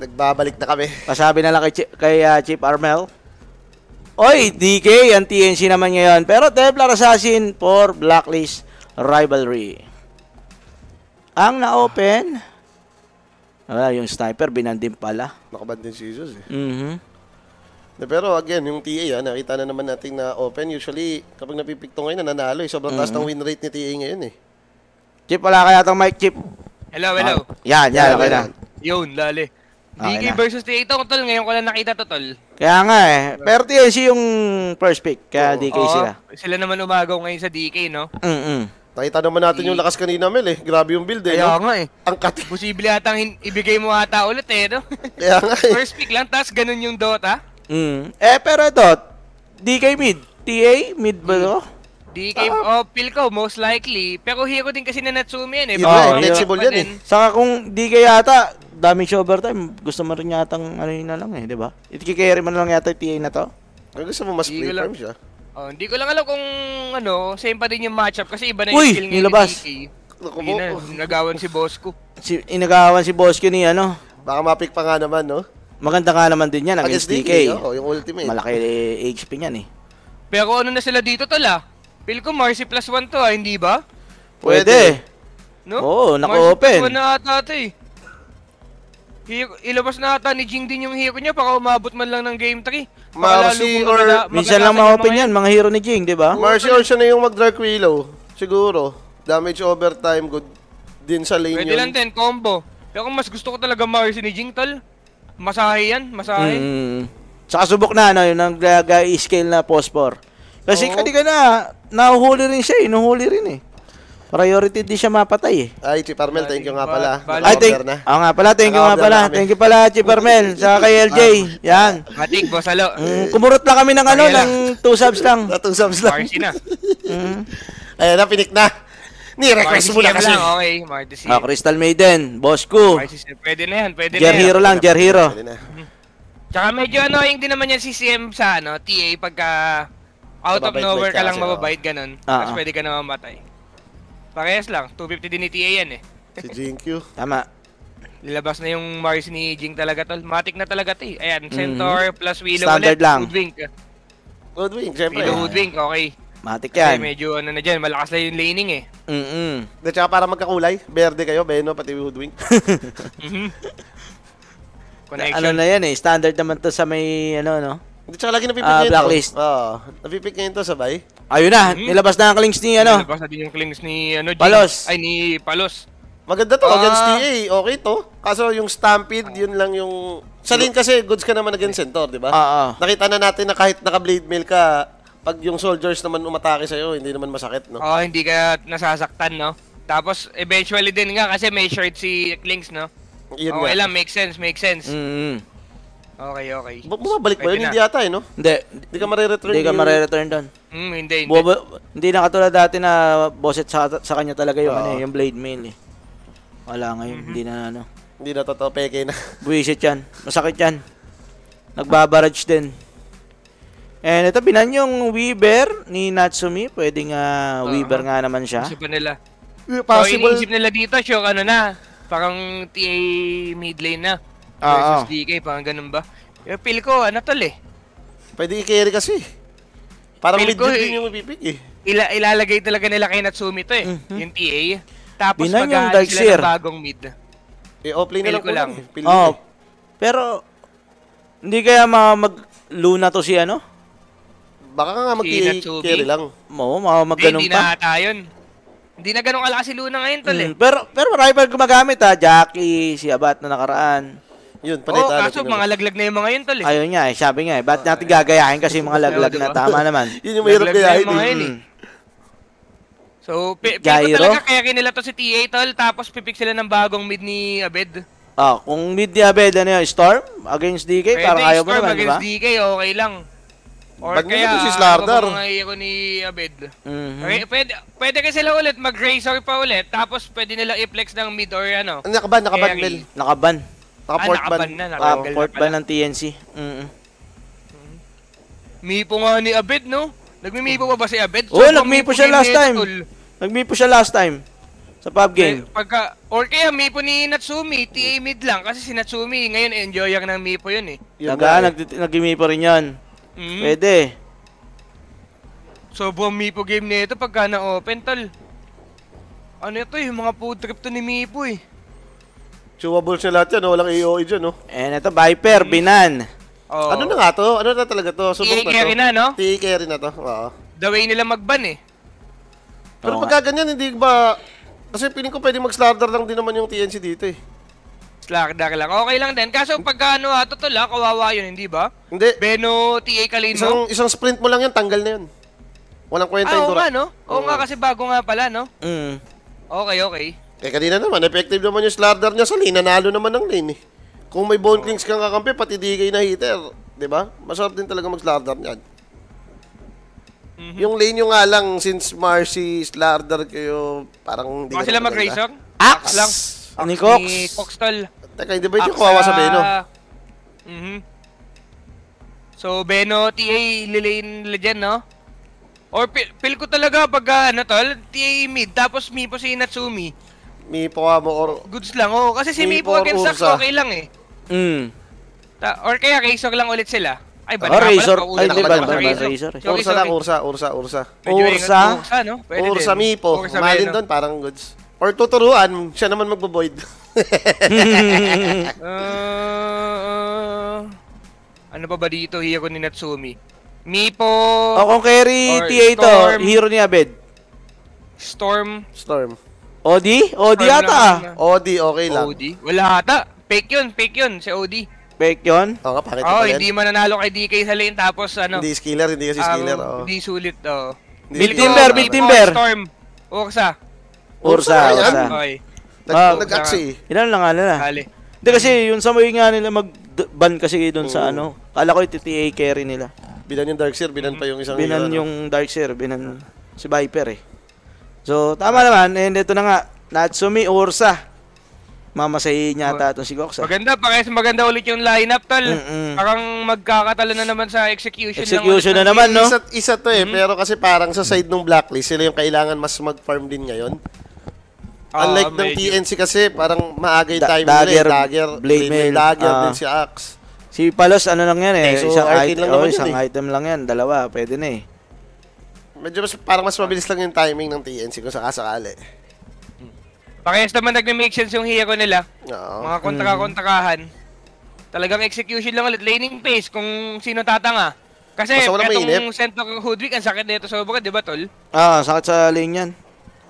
Nagbabalik na kami. Pasabi na lang kay, kay ah, Chief Armel. Oy, DK, ang TNC naman ngayon. Pero Templar Assassin for Blacklist Rivalry. Ang na-open, wala, yung sniper, binandim pala. Nakaban din si Jesus eh. Mhm. De, Pero again, yung TA, ah, nakita na naman natin na open. Usually, kapag napipikto ngayon, nananalo eh. Sobrang taas ng win rate ni TA ngayon eh. Chip, wala kaya itong mic, Chip. Hello, hello. Yan, yan, okay na. Yun, lali. Okay DK na. versus TA ito, tol. Ngayon ko lang nakita to, tol. Kaya nga eh. Pero TNC yung first pick, kaya DK Oo, sila. Sila naman umagaw ngayon sa DK, no? Mm-mm. Nakita naman natin yung lakas kanina, Mel eh. Grabe yung build eh. Kaya no? nga eh. Ang cut. Posible atang hin- ibigay mo ata ulit eh, no? Kaya nga eh. First pick lang, tapos ganun yung Dota. Mm. Eh, pero ito, DK mid. TA, mid ba to? DK, oh, feel ko, most likely. Pero hero din kasi na Natsumi yan eh. Yun eh, yun. flexible yan eh. Saka kung DK yata, damage overtime, gusto mo rin yatang ano yun na lang eh, di ba? Ikikarry mo na lang yata yung TA na to. Ang gusto mo mas lang- farm siya. Oh, hindi ko lang alam kung ano, same pa din yung matchup kasi iba na yung Uy, skill ngayon nilabas. ni DK. Naku mo. na, nagawan si Bosco. Si, inagawan si Bosco ni ano, Baka mapick pa nga naman, no? maganda nga naman din yan against, DK. DK, oo, yung ultimate. Malaki eh, HP niyan eh. Pero ano na sila dito tol ah? Feel ko Marcy plus 1 to ah, hindi ba? Pwede. No? Oo, Marcy naka-open. plus 1 na ata ito eh. Ilabas na ata ni Jing din yung hero niya baka umabot man lang ng game 3. Baka Marcy or- magala- Minsan lang ma-open mga yan, mga hero ni Jing, di ba? Marcy or siya na yung mag-Dark Willow. Siguro. Damage overtime, good din sa lane Pwede yun. lang din, combo. Pero kung mas gusto ko talaga Marcy ni Jing tol, masahe yan, masahe. Mm. Saka subok na, ano, yung nag-scale na phosphor. Kasi Oo. kanina na, nahuhuli rin siya eh, nahuhuli rin eh. Priority din siya mapatay eh. Ay, Chip Armel, thank you nga pala. Ay, thank, na. ah, nga pala, thank you nga pala. na. Thank you pala, Chip Armel, sa kay LJ. Yan. Matik, bosalo. Mm, kumurot lang kami ng ano, ng 2 subs lang. Natong subs lang. Marcy na. Mm. Ayan na, pinik na. Ni-request mo na kasi. lang, okay. Marcy CM. Ah, Crystal Maiden. Marcy CM. Pwede na yan, pwede Jer na yan. Hero lang, Jer Hero. Pwede na. Tsaka medyo annoying din naman yan si CM sa ano, TA pagka out of nowhere ka lang kasi, mababait ganun. Ah, Tapos ah. pwede ka na mamatay. Parehas lang, 250 din ni TA yan eh. Si Jinkyu. Tama. Nilabas na yung Mars ni Jing talaga tol. Matic na talaga to eh. Ayan, Centaur plus Willow Mhm. Standard ulit. lang. Hoodwink. Good wing, syempre. Willow Hoodwink, okay. Matik Kasi yan. medyo ano na dyan, malakas na yung laning eh. Mm-mm. De, tsaka para magkakulay, berde kayo, Beno, pati Hoodwink. Mhm. Ano Connection. na yan eh, standard naman to sa may ano no. Hindi, tsaka lagi napipick Ah, ngayon blacklist. Oo, napipick ngayon to sabay. Ayun na, Mhm. nilabas na ang clings ni ano. Nilabas na din yung clings ni ano, Jing. Palos. Ay, ni Palos. Maganda to, Ah. against TA, okay to. Kaso yung Stampede, yun lang yung... Sa lane kasi, goods ka naman against Centaur, di ba? Oo. Nakita na natin na kahit naka-blade mail ka, pag yung soldiers naman umatake sa'yo, hindi naman masakit, no? Oo, hindi ka nasasaktan, no? Tapos, eventually din nga, kasi may short si Clinks, no? Yun okay nga. lang, make sense, make sense. Mm-mm. Okay, okay. Bu- Bumabalik ba yun? Hindi yata, eh, no? Hindi, Hindi ka marireturn. hindi ka mare-return doon. Hmm, hindi, hindi. Buwa- hindi na katulad dati na bosset sa, sa kanya talaga yung, ano, eh, yung blade mail eh. Wala ngayon, Mhm. hindi na ano. Hindi na totoo, peke na. Buwisit yan. Masakit yan. Nagbabarage din. And ito, binan yung Weaver ni Natsumi. Pwedeng uh. Weaver nga naman siya. Isip nila. Eh, So, Possible. iniisip nila dito, sure, ano na, parang TA mid lane na. Oo. Versus DK, parang ganun ba? Pero feel ko, ano tol eh. Pwede i-carry kasi. Parang Feel mid ko, yun eh. din yung ipipick, eh. Ila ilalagay talaga nila kay Natsumi to eh. Mhm. Yung TA. Tapos Binan yung mag sila ng bagong mid. Eh, offlane na lang ko lang. eh. Oh, ko eh. pero hindi kaya ma mag-luna to si ano? Baka nga mag-carry lang. Oo, mga mag Hindi, ganun hindi pa. na ata yun. Hindi na ganun kalakas si Luna ngayon tol eh. Mm, pero pero marami pa gumagamit ha. Jackie, si Abat na nakaraan. Yun, panay tayo. kaso mga laglag na yung mga yun tol eh. Ayun nga eh, sabi nga eh, ba't natin gagayahin kasi yung mga laglag na tama naman. Yun yung mahirap kaya yung mga yun eh. So, pi- ko Gyro? talaga kaya kinila to si TA tol, tapos pipik sila ng bagong mid ni Abed. Ah, kung mid ni Abed, ano yun, Storm against DK, Pwede parang ayaw mo Storm naman, di ba? against DK, okay lang. Or Ba't kaya, si Slardar? ano hero ni Abed? Mhm. Okay, pwede, pwede kasi sila ulit mag-razor pa ulit, tapos pwede nila i-flex ng mid or ano. Nakaban, nakaban. Mel. Nakaban. Naka-port ah, ban. na, port na ban ng TNC. Mhm. Mipo nga ni Abed, no? Nagmimipo pa ba si Abed? Oo, Sobrang nagmipo mipo siya last time. Nagmipo siya last time. Sa pub game. Eh, Pagka, or kaya Mipo ni Natsumi, TA mid lang. Kasi si Natsumi, ngayon enjoyer ng Mipo yun eh. Eh. nag nag pa rin yan. Mhm. Pwede. So, buong Mipo game nito pagka na-open, tol. Ano ito eh, mga food trip to ni Mipo eh. Chewables na lahat yan, no? walang AOE dyan, no? And ito, Viper, Binan. Oh. Ano na nga to? Ano na talaga to? Subok na carry to? na, no? TA carry na to, oo. The way nila magban eh. Pero Oo pagka ganyan, hindi ba... Kasi piling ko pwede mag-slardar lang din naman yung TNC dito eh. Slackdar lang. Okay lang din. Kaso pagka ano, ah, totoo lang, kawawa yun, hindi ba? Hindi. Beno, TA Kalino. Isang, isang sprint mo lang yan, tanggal na yun. Walang kwenta ah, yung oo dura. nga, no? Oo nga, kasi bago nga pala, no? Mm. Okay, okay. Eh kanina naman, effective naman yung slardar niya sa lane. Nanalo naman ng lane eh. Kung may bone clings kang kakampi, pati DK na hitter. 'di ba? Masarap din talaga mag-slardar niyan. Mhm. Yung lane nyo nga lang, since Marcy, slardar kayo, parang hindi Baka ka sila mag-razor? Axe! lang. Ni Axe Cox. Ni Coxtol. Teka, hindi ba yung kawawa sa Beno? Mhm. So, Beno, TA, lilane dyan, no? Or feel, feel ko talaga pag ah, ano tol, TA mid, tapos Mipo si Natsumi. May pawa mo or... Goods lang, oh. Kasi si Mipo Mipo against Sax, okay lang eh. Mm. Ta- or kaya Razor lang ulit sila. Ay, Oh, balik nga pala, Razor. Ay, ako di sa ba? Razor. Ba- ba- Ursa lang. Ursa, Ursa, Ursa. Ursa? Ursa, no? Pwede Ursa. Mipo. Malin doon, parang goods. Or tuturuan, siya naman magbo-void. Uh, ano pa ba dito, hero ni Natsumi? Mipo, O kung carry TA to, Storm. hero ni Abed. Storm, Storm. Odi? Odi lang na- Odi, okay lang. OD? Wala ata. Fake yun, fake yun, si OD. Fake yun. Oo nga, pakita Oo, pa hindi mananalo kay DK sa lane tapos ano. Hindi skiller, hindi kasi um, skiller. oo. Hindi sulit, oh. Hindi Big skiller. Timber, Big Timber. Storm, Ursa. Ursa, Ursa. Okay, Nag, nag-axe eh. Ilan lang nga nila. hali. Hindi kasi yung sa mga nga nila mag-ban kasi doon sa Oo. ano. Kala ko yung TA carry nila. Binan yung Darkseer, binan pa yung isang Binan yung Darkseer, binan si Viper eh. So, tama naman. And ito na nga. Natsumi Ursa. Mamasahin niya ata itong si Goxa. Maganda, parehas maganda ulit yung lineup, tol. Mm-mm. Parang magkakatalo na naman sa execution. Execution na ng naman, no? Isa, isa to eh, pero kasi parang sa side ng blacklist, sila yung kailangan mas mag-farm din ngayon. Ah, Unlike ng medyo. TNC kasi, parang maaga yung Da- time nila eh. dagger, Dagger, blade blade mail, mail. dagger Ah. din si Axe. Si Palos, ano lang yan eh. Eh, so isang item, lang oh, isang eh. item lang yan. Dalawa, pwede na eh. Medyo mas, parang mas mabilis lang yung timing ng TNC kung sakasakali. Parehas naman nagme-make sense yung hero nila. Oo. Mga kontra-kontrakahan. Talagang execution lang ulit. Laning pace kung sino tatanga. Kasi Basta walang itong mainip. center Hoodwick, ang sakit nito sobra, di ba tol? Ah, sakit sa lane yan.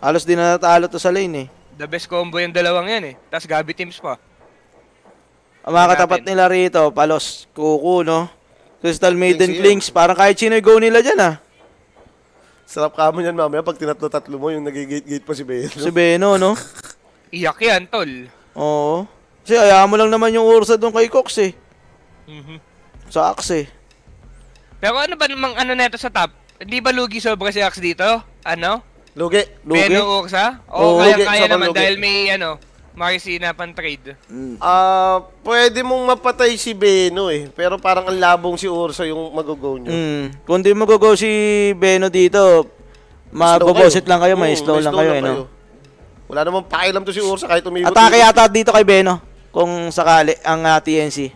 Halos din na natalo to sa lane eh. The best combo yung dalawang yan eh. Tapos Gabi Teams pa. Ang mga katapat natin. nila rito, Palos, Kuku, no? Crystal Maiden Clinks Clinks, parang kahit sino yung go nila dyan ah. Sarap ka mo yan mamaya pag tinatlo-tatlo mo yung nagigate-gate pa si Bale. Si Beno, no? Iyak yan, tol. Oo. Kasi ayaw mo lang naman yung Ursa doon kay Cox eh. Mhm. Sa Axe eh. Pero ano ba namang ano neto sa top? Hindi ba lugi sobra si Axe dito? Ano? Lugi. Lugi? Beno Ursa? Oo, O kaya lugi, kaya sobrang naman lugi. dahil may ano, Maricina pan trade. Mm. Ah, pwede mong mapatay si Beno eh. Pero parang ang labong si Ursa yung mag-go nyo. Mm. Kung di mag-go si Beno dito, mabobosit lang kayo, may Mm, slow lang kayo, eh, no? Wala namang pakialam to si Ursa kahit umibot. Atake yata dito kay Beno, kung sakali, ang ah, TNC.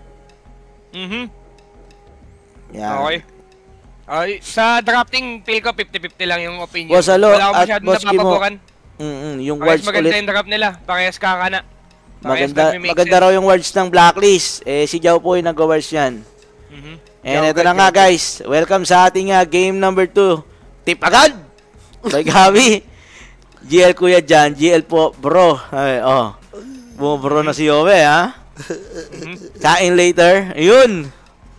Mhm. Yan. Okay. Ay, sa drafting, feel ko 50-50 lang yung opinion. Boss Alo Wala at masyadong Boss Kimo. Mm-mm, yung Parehas words maganda ulit. yung draft nila. Parehas kakana. Parehas Maganda, maganda raw yung words ng Blacklist. Eh, si Jao po yung nag-words yan. Mhm. And Jao ito na nga guys, welcome sa ating ah, game number 2. Tip agad! By Gabi. GL kuya dyan, GL po bro. Ay, oh. Bumabro na si Yowe ha. Kain later. Ayun.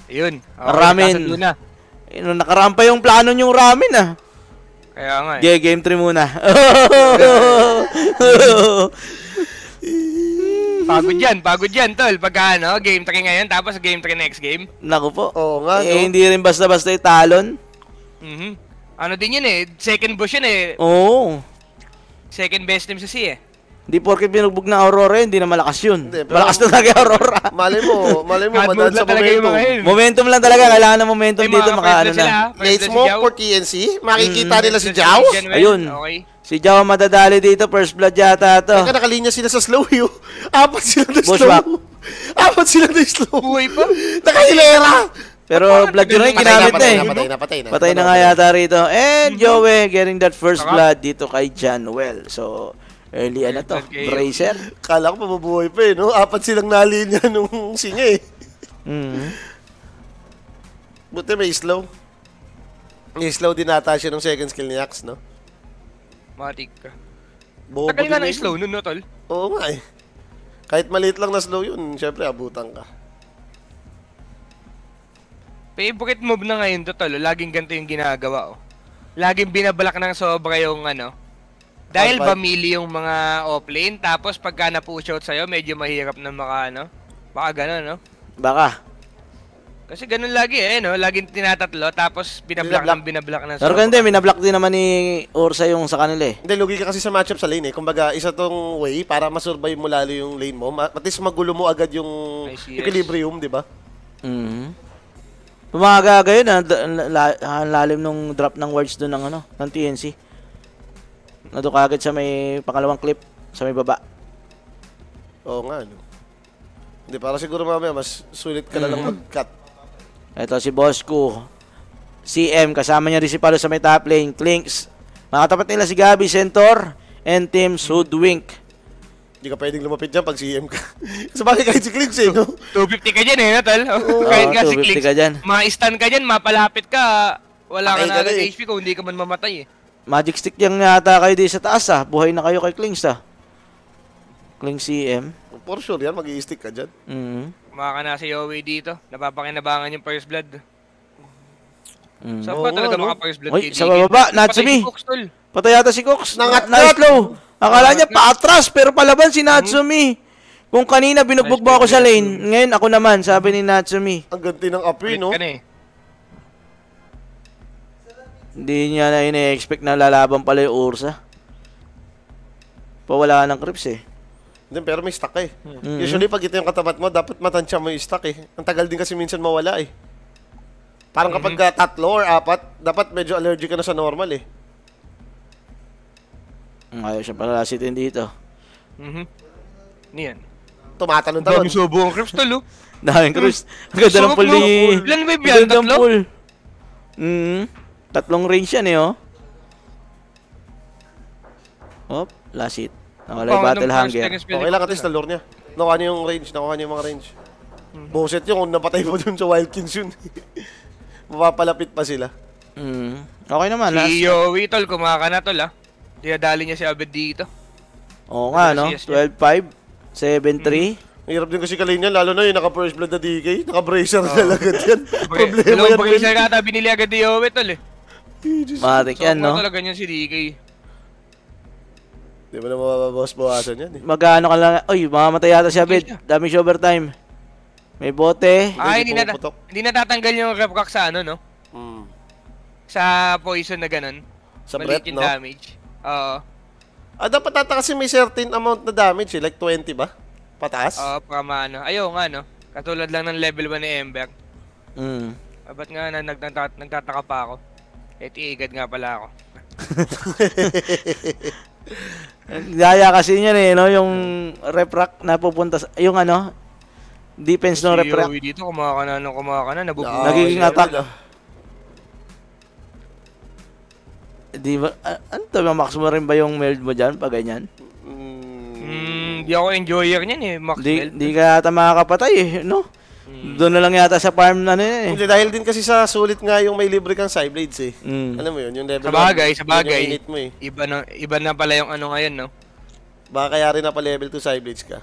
Yun. Okay, Ramen. nagkasundo na. Ayun, nakarampa yung plano yung ramen ah. Kaya nga eh. Okay, game 3 muna. Pagod yan, pagod yan, tol. Pagka ano, game 3 ngayon, tapos game 3 next game. Naku po. Oo nga, eh, no? hindi rin basta-basta italon. Mhm. Ano din yun eh, second bush yun eh. Oo. Second best team sa C eh. Hindi porket binugbog ng Aurora, hindi na malakas yun. Hindi, pero- malakas na talaga yung Aurora. Malay mo, malay mo, madaan mode sa lang talaga yung momentum. mga yun. momentum lang talaga, kailangan ng momentum May dito, mga maka ano sila, na. First Late si smoke Jao. for TNC. Makikita nila si blood Jao. Ayun. Okay. Si Jao madadali dito, first blood yata to. Teka, nakalinya sila sa slow yun. Apat sila na Bushwhack. slow. Apat sila na slow. Buhay pa. Nakahilera. Pero blood yun rin Patay ginamit na patay eh. na, patay na, patay na. Patay na nga yata rito. And Joey getting that first blood dito kay Januel. So, early ano to, Okay. bracer. Kala ko pabubuhay pa eh, no? Apat silang nalinya nung singa eh. Mm. Buti may slow. May slow din ata siya nung second skill ni Axe, no? Matik ka. Bobo Tagal nga din ng slow nun, no, tol? Oo nga eh. Kahit maliit lang na slow yun, syempre abutan ka. Favorite move na ngayon to, tol. Laging ganito yung ginagawa, oh. Laging binabalak ng sobra yung ano. Dahil Outfight. bamili yung mga offlane, tapos pagka na-push out sa'yo, medyo mahirap na maka, ano. Baka gano'n, no? Baka. Kasi ganun lagi eh, no? Laging tinatatlo, tapos binablock Binablock. ng binablock ng Pero ganun din, minablock din naman ni Ursa yung sa kanila eh. Hindi, lugi ka kasi sa matchup sa lane eh. Kumbaga, isa tong way para masurvive mo lalo yung lane mo. Ma- At least magulo mo agad yung equilibrium, di ba? Mhm. Pumaga yun, ah, ang lalim nung drop ng words doon ng ano, ng TNC. Nado kagad sa may pangalawang clip, sa may baba. Oo nga, no? Hindi, para siguro mamaya mas sulit ka na lang mag-cut. Ito si Bosco. CM, kasama niya rin si Palo sa may top lane. Clinks. Makatapat nila si Gabi Centaur and Team Sudwink. Hindi ka pwedeng lumapit dyan pag CM ka. sa bagay kahit si Clinks eh, no? 250 ka dyan eh, no, tol? Oo, Kahit nga si 250 Clicks, ka dyan. ma-stun ka dyan, mapalapit ka, wala ka Patay na ka agad na eh. HP kung hindi ka man mamatay eh. Magic stick yung yata kayo di sa taas ah. Buhay na kayo kay Clinks ah. Clinks CM. For sure yan, mag stick ka dyan. Mhm. Kumaka na si Yowie dito, napapakinabangan yung first blood. Mm. Saan ba talaga no? mga first blood kay sa Patay Natsumi. Patay yata si Cox. Nangat- Na- Na-slow. Akala niya paatras pero palaban si Natsumi. Kung kanina binugbog mo ako sa lane, ngayon ako naman, sabi ni Natsumi. Ang ganti ng apoy, no? ka na eh. Hindi niya na ina-expect na lalaban pala yung Ursa. Pawala ng creeps eh. Hindi, pero may stack eh. Mhm. Usually, pag ito yung katapat mo, dapat matansya mo yung stack eh. Ang tagal din kasi minsan mawala eh. Parang kapag uh, tatlo or apat, dapat medyo allergic ka na sa normal eh. Mm, Ayaw siya pala sitin dito. Mhm. Niyan. Tumatalon-talon. Dami subo ang Crips, tol, oh. Daming creeps. Ang ganda ng pool ni... Ilan wave ang yan? ganda ng Tatlo? pool. Mm, tatlong range yan eh oh. Hop, last hit. Nawala yung battle hunger. Okay lang, at least nalure niya. Nakuha niya yung range, nakuha niya yung mga range. Buset yun, kung napatay mo dun sa Wild Kings yun. Mapapalapit pa sila. Mm. Okay naman, Si last. Yowie, tol, kumaka na, tol, ah. Dinadali niya si Abed dito. Oo nga, no? Yes, yes. 12-5, 7-3. Ang hirap din kasi kalin yan, lalo na yung naka-first blood na DK. Naka-bracer na agad yan. Problema Dalawang yan. men. siya kata, binili agad ni Yowie, tol, eh. Matik yan, no? talaga niyan si DK. Di ba na mababawas-bawasan yan eh. Magkano ka lang? Uy, mamamatay yata si Abed. Dami siya overtime. May bote. Ah, Hindi hindi na, hindi natatanggal yung repcock sa ano, no? Mm. Sa poison na ganun. Sa breath, no? damage. Oo. Ah, dapat ata kasi may certain amount na damage eh. Like 20 ba? Pataas? Oo, para maano. Ayaw nga, no? Katulad lang ng level 1 ni Ember. Mm. Ah, ba't nga na, nag, nagtat- nagtataka pa ako? Eh, tiigad nga pala ako. Gaya kasi niyan eh, no? Yung rep rack na pupunta sa... Yung ano? Defense ng rep si rack. Dito, kumaka na nung kumaka na, nabubuhay. Ah, Nagiging attack. yeah. Di ba? Ano to? Max mo rin ba yung meld mo dyan pag ganyan? Mm. Hmm, di ako enjoyer niyan eh, Max Di, Bell. di ka yata makakapatay eh, no? Hmm. Doon na lang yata sa farm na ano eh. Hindi, dahil din kasi sa sulit nga yung may libre kang side blades eh. Mm. Alam mo yun, yung level Sa bagay, one, sa bagay. Yung init mo eh. Iba na, iba na pala yung ano ngayon, no? Baka kaya rin na pa level 2 side blades ka.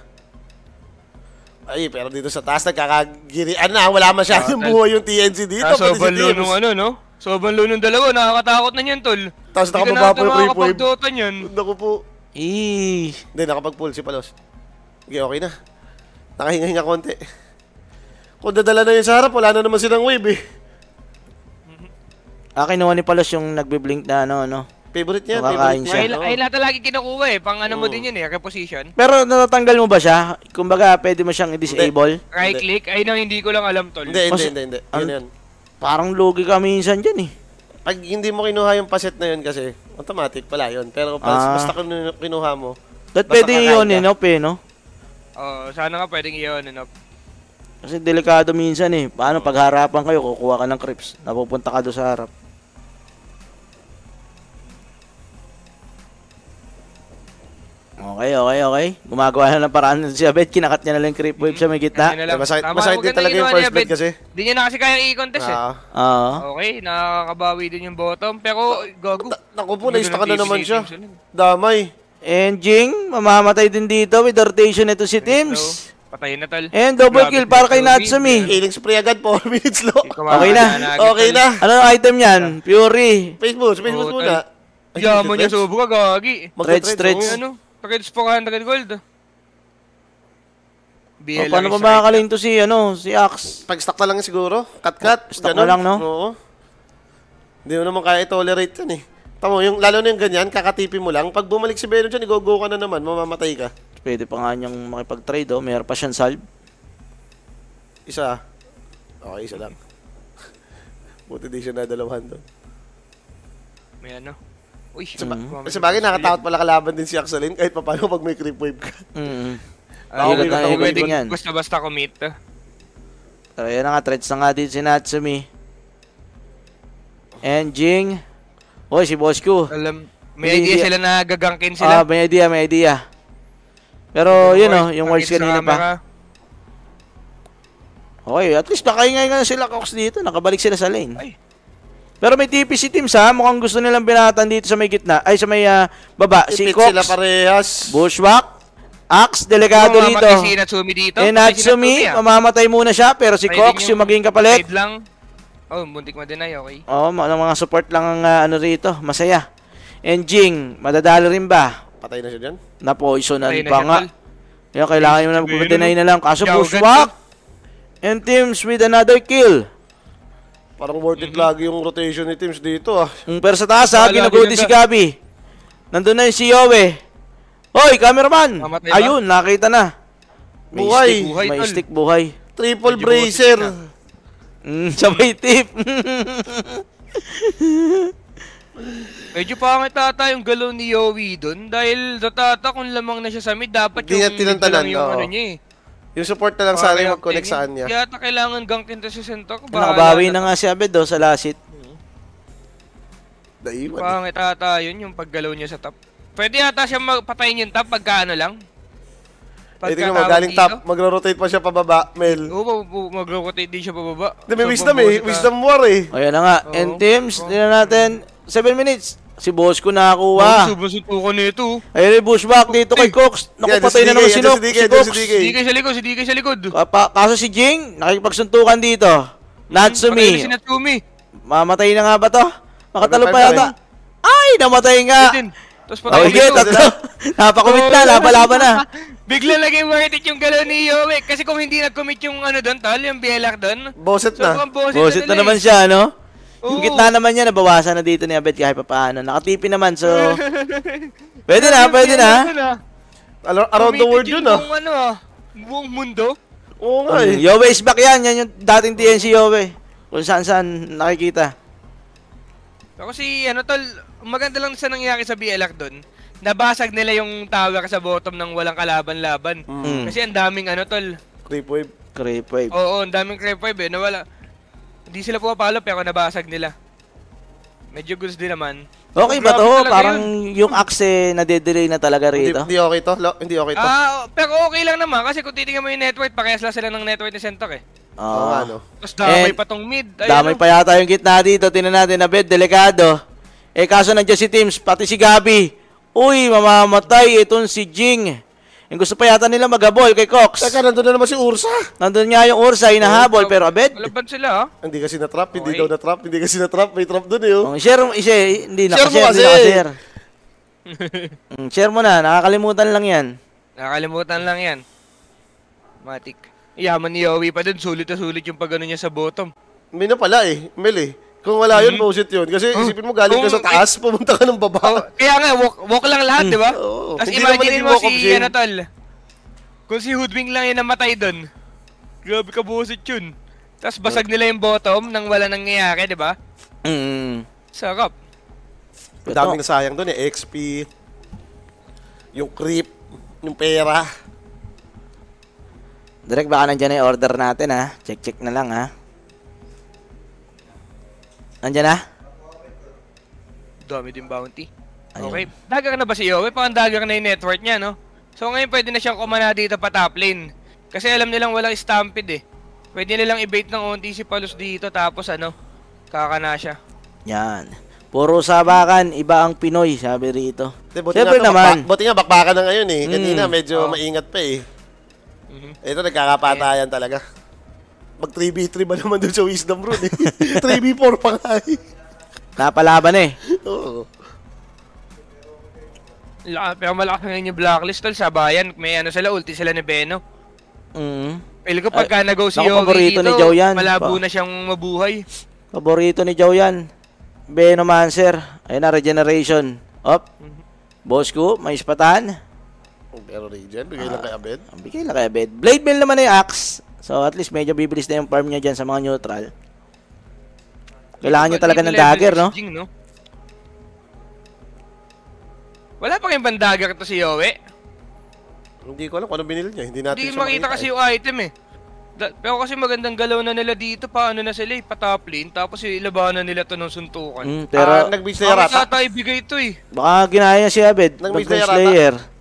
Ay, pero dito sa taas, nagkakagiri. Ano na, wala masyadong Ah, tal- buhay yung TNC dito. Ah, sobrang lunong ano, no? Sobrang lunong dalawa, nakakatakot na niyan, tol. Tapos Hindi ka nakababa pa yung creep wave. makakapag-dota niyan. Naku po. Eee. Hindi, nakapag-pull si Palos. Okay, okay na. Nakahinga-hinga konti. Kung dadala na yun sa harap, wala na naman silang wave eh. Ah, kinuha ni Palos yung nagbe-blink na ano, ano. Favorite niya, favorite siya. Ay, niya. ay lata lagi kinukuha eh. Pang ano mo Oo. din yun eh, reposition. Pero natatanggal mo ba siya? Kumbaga, pwede mo siyang i-disable? Right click, ay nang hindi ko lang alam tol. Hindi, hindi, hindi, hindi. Ano- Yun yun. Parang lugi ka minsan dyan eh. Pag hindi mo kinuha yung paset na yun kasi, automatic pala yun. Pero pas, Ah. basta kinu- kinuha mo, That Basta pwede kakain yun ka. eh, no, pe, no? Oh, sana nga pwedeng iyon ano. Kasi delikado minsan eh. Paano pagharapan kayo, kukuha ka ng creeps. Napupunta ka doon sa harap. Okay, okay, okay. Gumagawa na ng paraan si Abed. Kinakat niya na lang yung creep wave sa may gitna. na lang. masakit, Tama, masakit din talaga yung first Bet. kasi. Di niya na kasi kaya i-contest eh. Ah. Oo. Okay, nakakabawi din yung bottom. Pero, gago. Naku po, naista ka na naman siya. ulit. Damay. And Jing, mamamatay din dito with the rotation ito si Tims. Patayin na tol. And double Grabe, kill para kay Natsumi. Healing spray agad, 4 minutes low. Okay na. Okay na. Ano ang item yan? Fury. Facebook, Facebook Oo, muna. Ay, Yaman niya magte-threads. sobra, gagi. Threads, threads. Ano? Threads 400 gold. O, BL Oh, paano pa makakaling to si, ano, si Axe? Pag-stack na lang siguro. Cut-cut. Stack ganun. na lang, no? Oo. Hindi mo naman kaya i-tolerate yan eh. Tamo, yung, lalo na yung ganyan, kakatipin mo lang. Pag bumalik si Beno dyan, igogo ka na naman, mamamatay ka. Pwede pa nga niyang makipag-trade, oh. Mayroon pa siyang salve. Isa. Okay, isa lang. Buti di siya nadalawan doon. May ano. Uy, Mhm. Sa bagay, nakatakot pala kalaban din si Axelin kahit paano pag may creep wave ka. Mm. Ah, Ikot hindi na ikot pwedeng din yan. Basta-basta commit. Pero yan na nga, threads na nga din si Natsumi. And Jing. Hoy, si Bosco. Alam, may idea sila na gagangkin Ah, sila. may idea, may idea. Pero yun oh, yung words kanina pa. Okay, at least nakaingay nga sila Cox dito. Nakabalik sila sa lane. Ay. Pero may TP si Teams ha. Mukhang gusto nilang binatan dito sa may gitna. Ay, sa may ah, baba. Si Ipit Cox, sila parehas. Bushwhack, Axe, delikado Kung rito. mamamatay si Natsumi dito. Eh, patay si Natsumi, ah. mamamatay muna siya. Pero si Cox yung maging kapalit. Lang. Oh, muntik ma-deny, okay. Oo, oh, mga, mga support lang ang ah, ano rito. Masaya. And Jing, madadali rin ba? Patay na siya dyan. Napoisonan pa nga. Kaya kailangan mo na mo. na lang. Kaso Yaw, Bushwhack. And Teams with another kill. Parang worth it lagi yung rotation ni teams dito ah. Mm, pero sa taas ha, Wala, ginagudi lagi si Gabi. Nandun na yung si Yowe. Hoy, cameraman! Mamatay ba? Ayun, nakita na. May Buhay. stick, Buhay, may stick buhay. Triple Medyo bracer. Mm, sabay tip. Medyo pangit ata yung galaw ni Yowie doon dahil Dotata kung lamang na siya sa mid dapat Di niya yung tinantanan, lang yung ano niya eh. Yung support na lang sana yung mag-connect sa kanya. Kaya ata kailangan gangkin to si Sentok. Nakabawi na nga si Abed do sa lasit. Naiwan. Pangit ata yun yung paggalaw niya sa top. Pwede ata siya magpatayin yung top pagka ano lang. Eh, tingnan mo, tawag galing top, magro-rotate pa siya pababa, Mel. Oo, oh, mag-rotate din siya pababa. Hindi, may So, wisdom eh. Wisdom war eh. O yan na nga. And Teams, tingnan natin. 7 minutes. Si Bosco Wow. nakakuha. Sobrang suntukan nito. Ayun yung bushback dito kay Cox. Naku, patay si na naman si si. DK, Si yan, Cox. si DK. Si DK sa likod, si DK sa likod. Kapa- Kaso si Jing, nakikipagsuntukan dito. Natsumi. Patay na si Natsumi. Mamatay na nga ba to? Makatalo pa yata. Ay, namatay nga. Din. Tapos Oh, patay sige, dito. tatlo. Napakumit na, laban-laban na. Bigla laging maritit yung galaw ni Yowie. Kasi kung hindi nag-commit yung ano doon, tal, yung BLR doon. Boset na. Bosit na naman eh. siya, no? Yung gitna naman niya, nabawasan na dito ni Abed kahit pa paano. Nakatipi naman, so... pwede na, pwede na. Alo- Around the world yun ah. Buong ano ah, buong mundo. Oo nga eh. Yowe is back yan. Yan yung dating TNC Yowe. Kung saan saan nakikita. Ako si ano tol, maganda lang sa nangyari sa BLR doon. Nabasag nila yung tower sa bottom ng walang kalaban-laban. Mm. Kasi ang daming ano tol. Creep wave. Creep wave. Oo, ang daming creep wave eh. Nawala. Hindi sila pumapalo pero nabasag nila. Medyo goods din naman. Okay ba to? Parang yun. yung axe nade-delay na talaga Hindi, rito. hindi okay to. Lo, hindi okay to. Ah, pero okay lang naman kasi kung titingnan mo yung network, parehas lang sila ng network ni Sentok eh. Oo nga Ah. no. Tapos damay And pa tong mid. Ayun, Damay oh. pa yata yung gitna dito. Tinan natin na bed, delikado. Eh kaso nandiyan si Teams, pati si Gabi. Uy, mamamatay itong si Jing. Yung gusto pa yata nila magabol kay Cox. Teka, nandun na naman si Ursa. Nandun nga yung Ursa, hinahabol, pero Abed. Laban sila ah. Hindi kasi na-trap, hindi Okay. daw na-trap, hindi kasi na-trap. May trap dun eh oh. Oh, share mo, isa, hindi Share mo nakashare, hindi kasi. nakashare. Mm, share mo na, nakakalimutan lang yan. Nakakalimutan lang yan. Matik. Yaman ni Yowie pa dun, sulit na sulit yung pagano niya sa bottom. May na pala eh. Mel eh. Kung wala yun, bullshit yun. Kasi isipin mo, galing ka Kung- sa taas, pumunta ka ng baba. Kaya nga, walk, walk lang lahat, di ba? Oo. Tapos Hindi naman imagine mo si, ano tol, kung si Hoodwink lang yung namatay doon, grabe ka busit yun. Tapos basag nila yung bottom nang wala nangyayari, di ba? Mm. Sarap. Ang daming nasayang doon eh. XP, yung creep, yung pera. Direk, baka nandyan na yung order natin ha. Check-check na lang ha. Nandyan na? Dami din bounty. Ayun. Okay. Dagger na ba si Yowie? Parang dagger na yung network niya, no? So ngayon pwede na siyang kumana dito pa top lane. Kasi alam nilang walang stampede eh. Pwede nilang i-bait ng onti si Palos dito tapos ano, kakana siya. Yan. Puro sabakan, iba ang Pinoy, sabi rito. Buti Siyempre nga naman. bakba- buti nga, bakbakan na ngayon eh. Kanina, Mm. medyo Oo. maingat pa eh. Mhm. Ito, nagkakapatayan talaga. Mag 3v3 ba naman doon sa Wisdom Rune eh. 3v4 pa nga eh. Napalaban eh. Oo. La, pero malakas ngayon yung blacklist tol sa bayan. May ano sila, ulti sila ni Beno. Mm. Pili ko pagka nag-go si paborito dito, ni Joe yan. malabo Pa- na siyang mabuhay. Paborito ni Joe yan. Venomancer. Ayun na, regeneration. Op. Boss ko, may ispatan. Pero Regen, bigay lang kay Abed. Bigay lang kaya bed. Blade Mill naman na yung axe. So at least medyo bibilis na yung farm niya dyan sa mga neutral. Kailangan niya talaga ng dagger, no? Jing, no? Wala pa kayong dagger to si Yowie. Hindi ko alam kung ano binili niya. Hindi natin Hindi siya makita kasi eh. yung item eh. Da- pero kasi magandang galaw na nila dito, paano na sila eh, patop lane, tapos ilabanan nila to ng suntukan. Mm, Pero, ah, nag-base na yarata. ata ibigay to eh? baka ginaya niya si Abed. Mr. Yarata.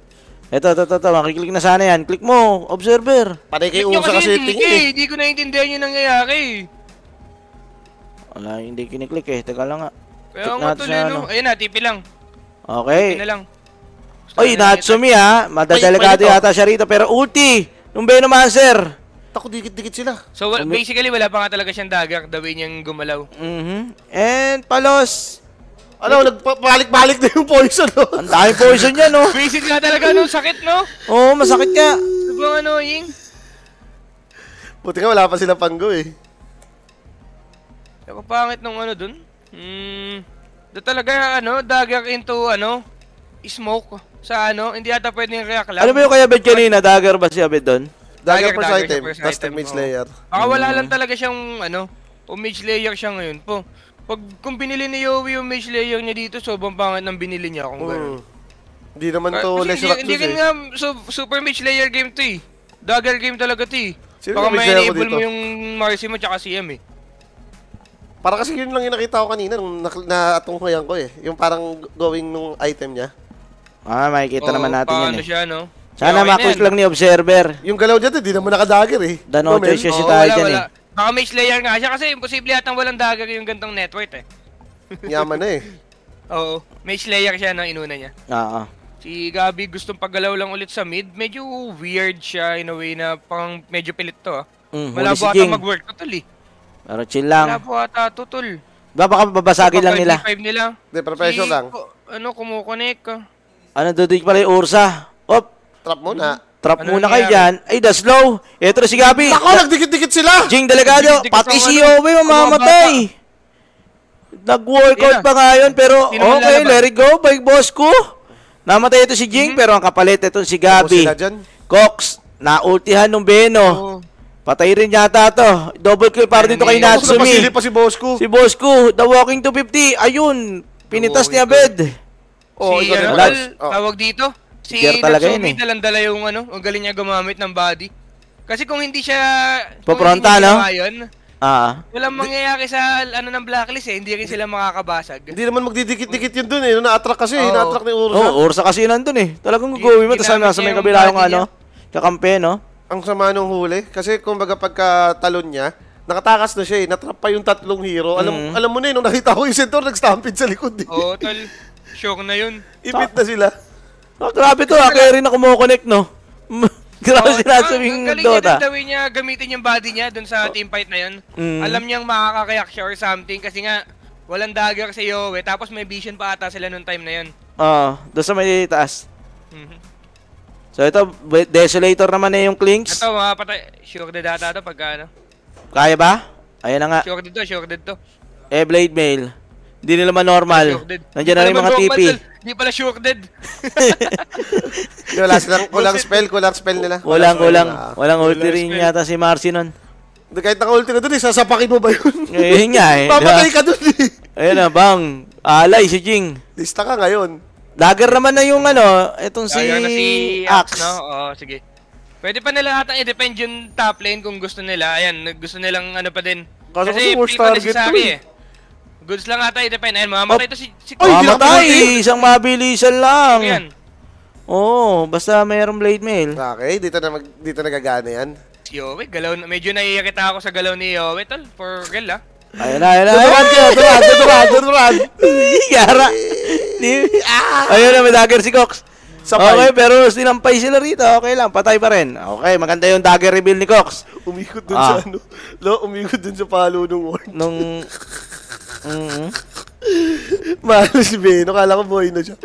Ito, ito, ito, ito. Makiklik na sana yan. Click mo. Observer. Panay kay Ursa kasi hindi tingin eh. eh. Hindi ko naintindihan yung nangyayari eh. Wala, hindi kiniklik eh. Teka lang nga. Kaya nga natin tuloy no. ano. Ayun na, tipi lang. Okay. Tipi na lang. Oy, Natsumi ha. To. yata siya rito. Pero ulti. Nung Venomancer. Tako dikit-dikit sila. So basically wala pa nga talaga siyang dagger the way niyang gumalaw. Mhm. And palos. Ano, nagpabalik-balik na yung poison. No? Ang daming poison niya, no? Basic nga talaga no, sakit no? Oo, masakit nga. Sobrang annoying. Buti nga wala pa sila panggo eh. Ako pangit nung ano dun. Hmm. Da talaga ano, dagger into ano, smoke sa ano, hindi ata pwedeng react lang. Ano ba yung kay Abed kanina? Dagger ba si Abed doon? Dagger Dagger, first dagger item, item, mage layer. Baka wala lang talaga siyang ano, o mage layer siya ngayon po. Pag kung binili ni Yowie yung mage layer niya dito, sobrang pangit ng binili niya kung gano'n. Mm. Hindi naman to Kasi less hindi, rock hindi juice rin eh. nga su- super mage layer game to eh. Dagger game talaga to eh. Sino Baka may enable mo yung Marcy mo tsaka CM eh. Para kasi yun lang yung nakita ko kanina nung natunghayan ko eh. Yung parang going nung item niya. Ah, makikita Oo, naman natin yan eh. siya, no? Sana Okay na maklik lang ni Observer. Yung galaw dyan, hindi naman nakadagger eh. The no kasi Oo, tayo wala, dyan wala. eh. Baka mage layer nga siya kasi imposible yatang walang dagger yung gantong net worth eh. Yaman na eh. Oo, mage layer siya ng inuna niya. Oo. Si Gabi gustong paggalaw lang ulit sa mid. Medyo weird siya in a way na pang medyo pilit to ah. Mm, Malabo si ata mag-work to tol eh. Pero chill lang. Malabo ata to tol. Ba, baka babasagin lang nila. 5 nila. Hindi, professional Si- lang. ko- Ano, kumukonek ka. Ano, dudig pala yung Ursa. Op, Trap muna. Trap Ano muna kayo dyan. Ay, the slow. Ito na si Gabi. Ako, nagdikit-dikit sila! Jing Delegado, pati si ano, Yowie mamamatay. Nag-workout pa nga yun, pero okay, let it go, bike boss ko. Namatay ito si Jing, pero ang kapalit ito si Gabi. Cox, naultihan ng Beno. Oo. Patay rin yata to. Double kill para dito kay Natsumi. pa si boss ko. Si boss ko, the walking to 50. Ayun, pinitas ni Abed. Oh, si ano, Oh. tawag dito? Si Gear talaga yun eh. dalandala yung ano, ang galing niya gumamit ng body. Kasi kung hindi siya... Niya no? yun, Ah, walang mangyayari sa ano ng blacklist eh. Hindi rin sila makakabasag. Hindi naman magdidikit-dikit yun dun eh. Na-attract kasi. Oo. Na-attract ni Ursa. oh, Ursa kasi nandun eh. Talagang gagawin mo, tapos nasa may yung kabila yung ano, kakampi, no? Ang sama nung huli. Kasi kumbaga pagka talon niya, nakatakas na siya eh. Natrap pa yung tatlong hero. Alam Mm. alam mo na eh, nung nakita ko yung centaur, nag-stampede sa likod eh. Oo, tol. Shock na yun. Ipit na sila. Ah, grabe to, ah, kaya rin ako kumukonect, no? grabe Oo, sinasabing ang galing niya Dota. din gawin niya, gamitin yung body niya dun sa team fight na yun. Mm. Alam niyang makakakayak siya or something kasi nga, walang dagger sa Yowie, tapos may vision pa ata sila nung time na yun. Oo, doon sa may taas. Mhm. So ito, Desolator naman na yung Clinks. Ito, makapatay. Sure dead ata ito pagka ano. Kaya ba? Ayan na nga. Sure dead to, sure dead to. Eh, blade mail. Hindi nila man-normal. Shielded. Nandiyan na rin Di mga TP. normal, tol. Di pala shielded. Di, Wala silang, kulang spell, kulang spell nila. Walang, spell walang, ulti rin yata si Marcy nun. Kahit naka-ulti ka dun eh, sasapakin mo ba yun? Eh, yun nga eh. Papatay ka dun eh. Ayun na, bang. Alay si Jing. Lista ka ngayon. Dagger naman na yung ano, itong si, na si Axe. Axe, no? Oo, sige. Pwede pa nila ata i-depend yung top lane kung gusto nila. Ayan, gusto nilang ano pa din. Kaso Kasi kasi worst target to eh. Goods lang ata i-depend. Ayan, mamamatay to si, si Ay, Mamatay, isang mabilisan lang. Ayan. Oo, basta mayroong blade mail. Okay, dito na mag, dito nagagana yan. Si Yowie, galaw, na- medyo naiirita ako sa galaw ni Yowie, tol. For real, ah. Ayun na, ayun na. Tuturan ka, tuturan, tuturan, tuturan. Yara. Di- Ayun na, may dagger si Cox. Sabay. Okay, pero sinampay sila rito. Okay lang, patay pa rin. Okay, maganda yung dagger reveal ni Cox. Umikot dun Ah. sa ano. Lo, umikot dun sa palo ng ward. Nung... Mm Mahalo si Beno, kala ko boy na siya.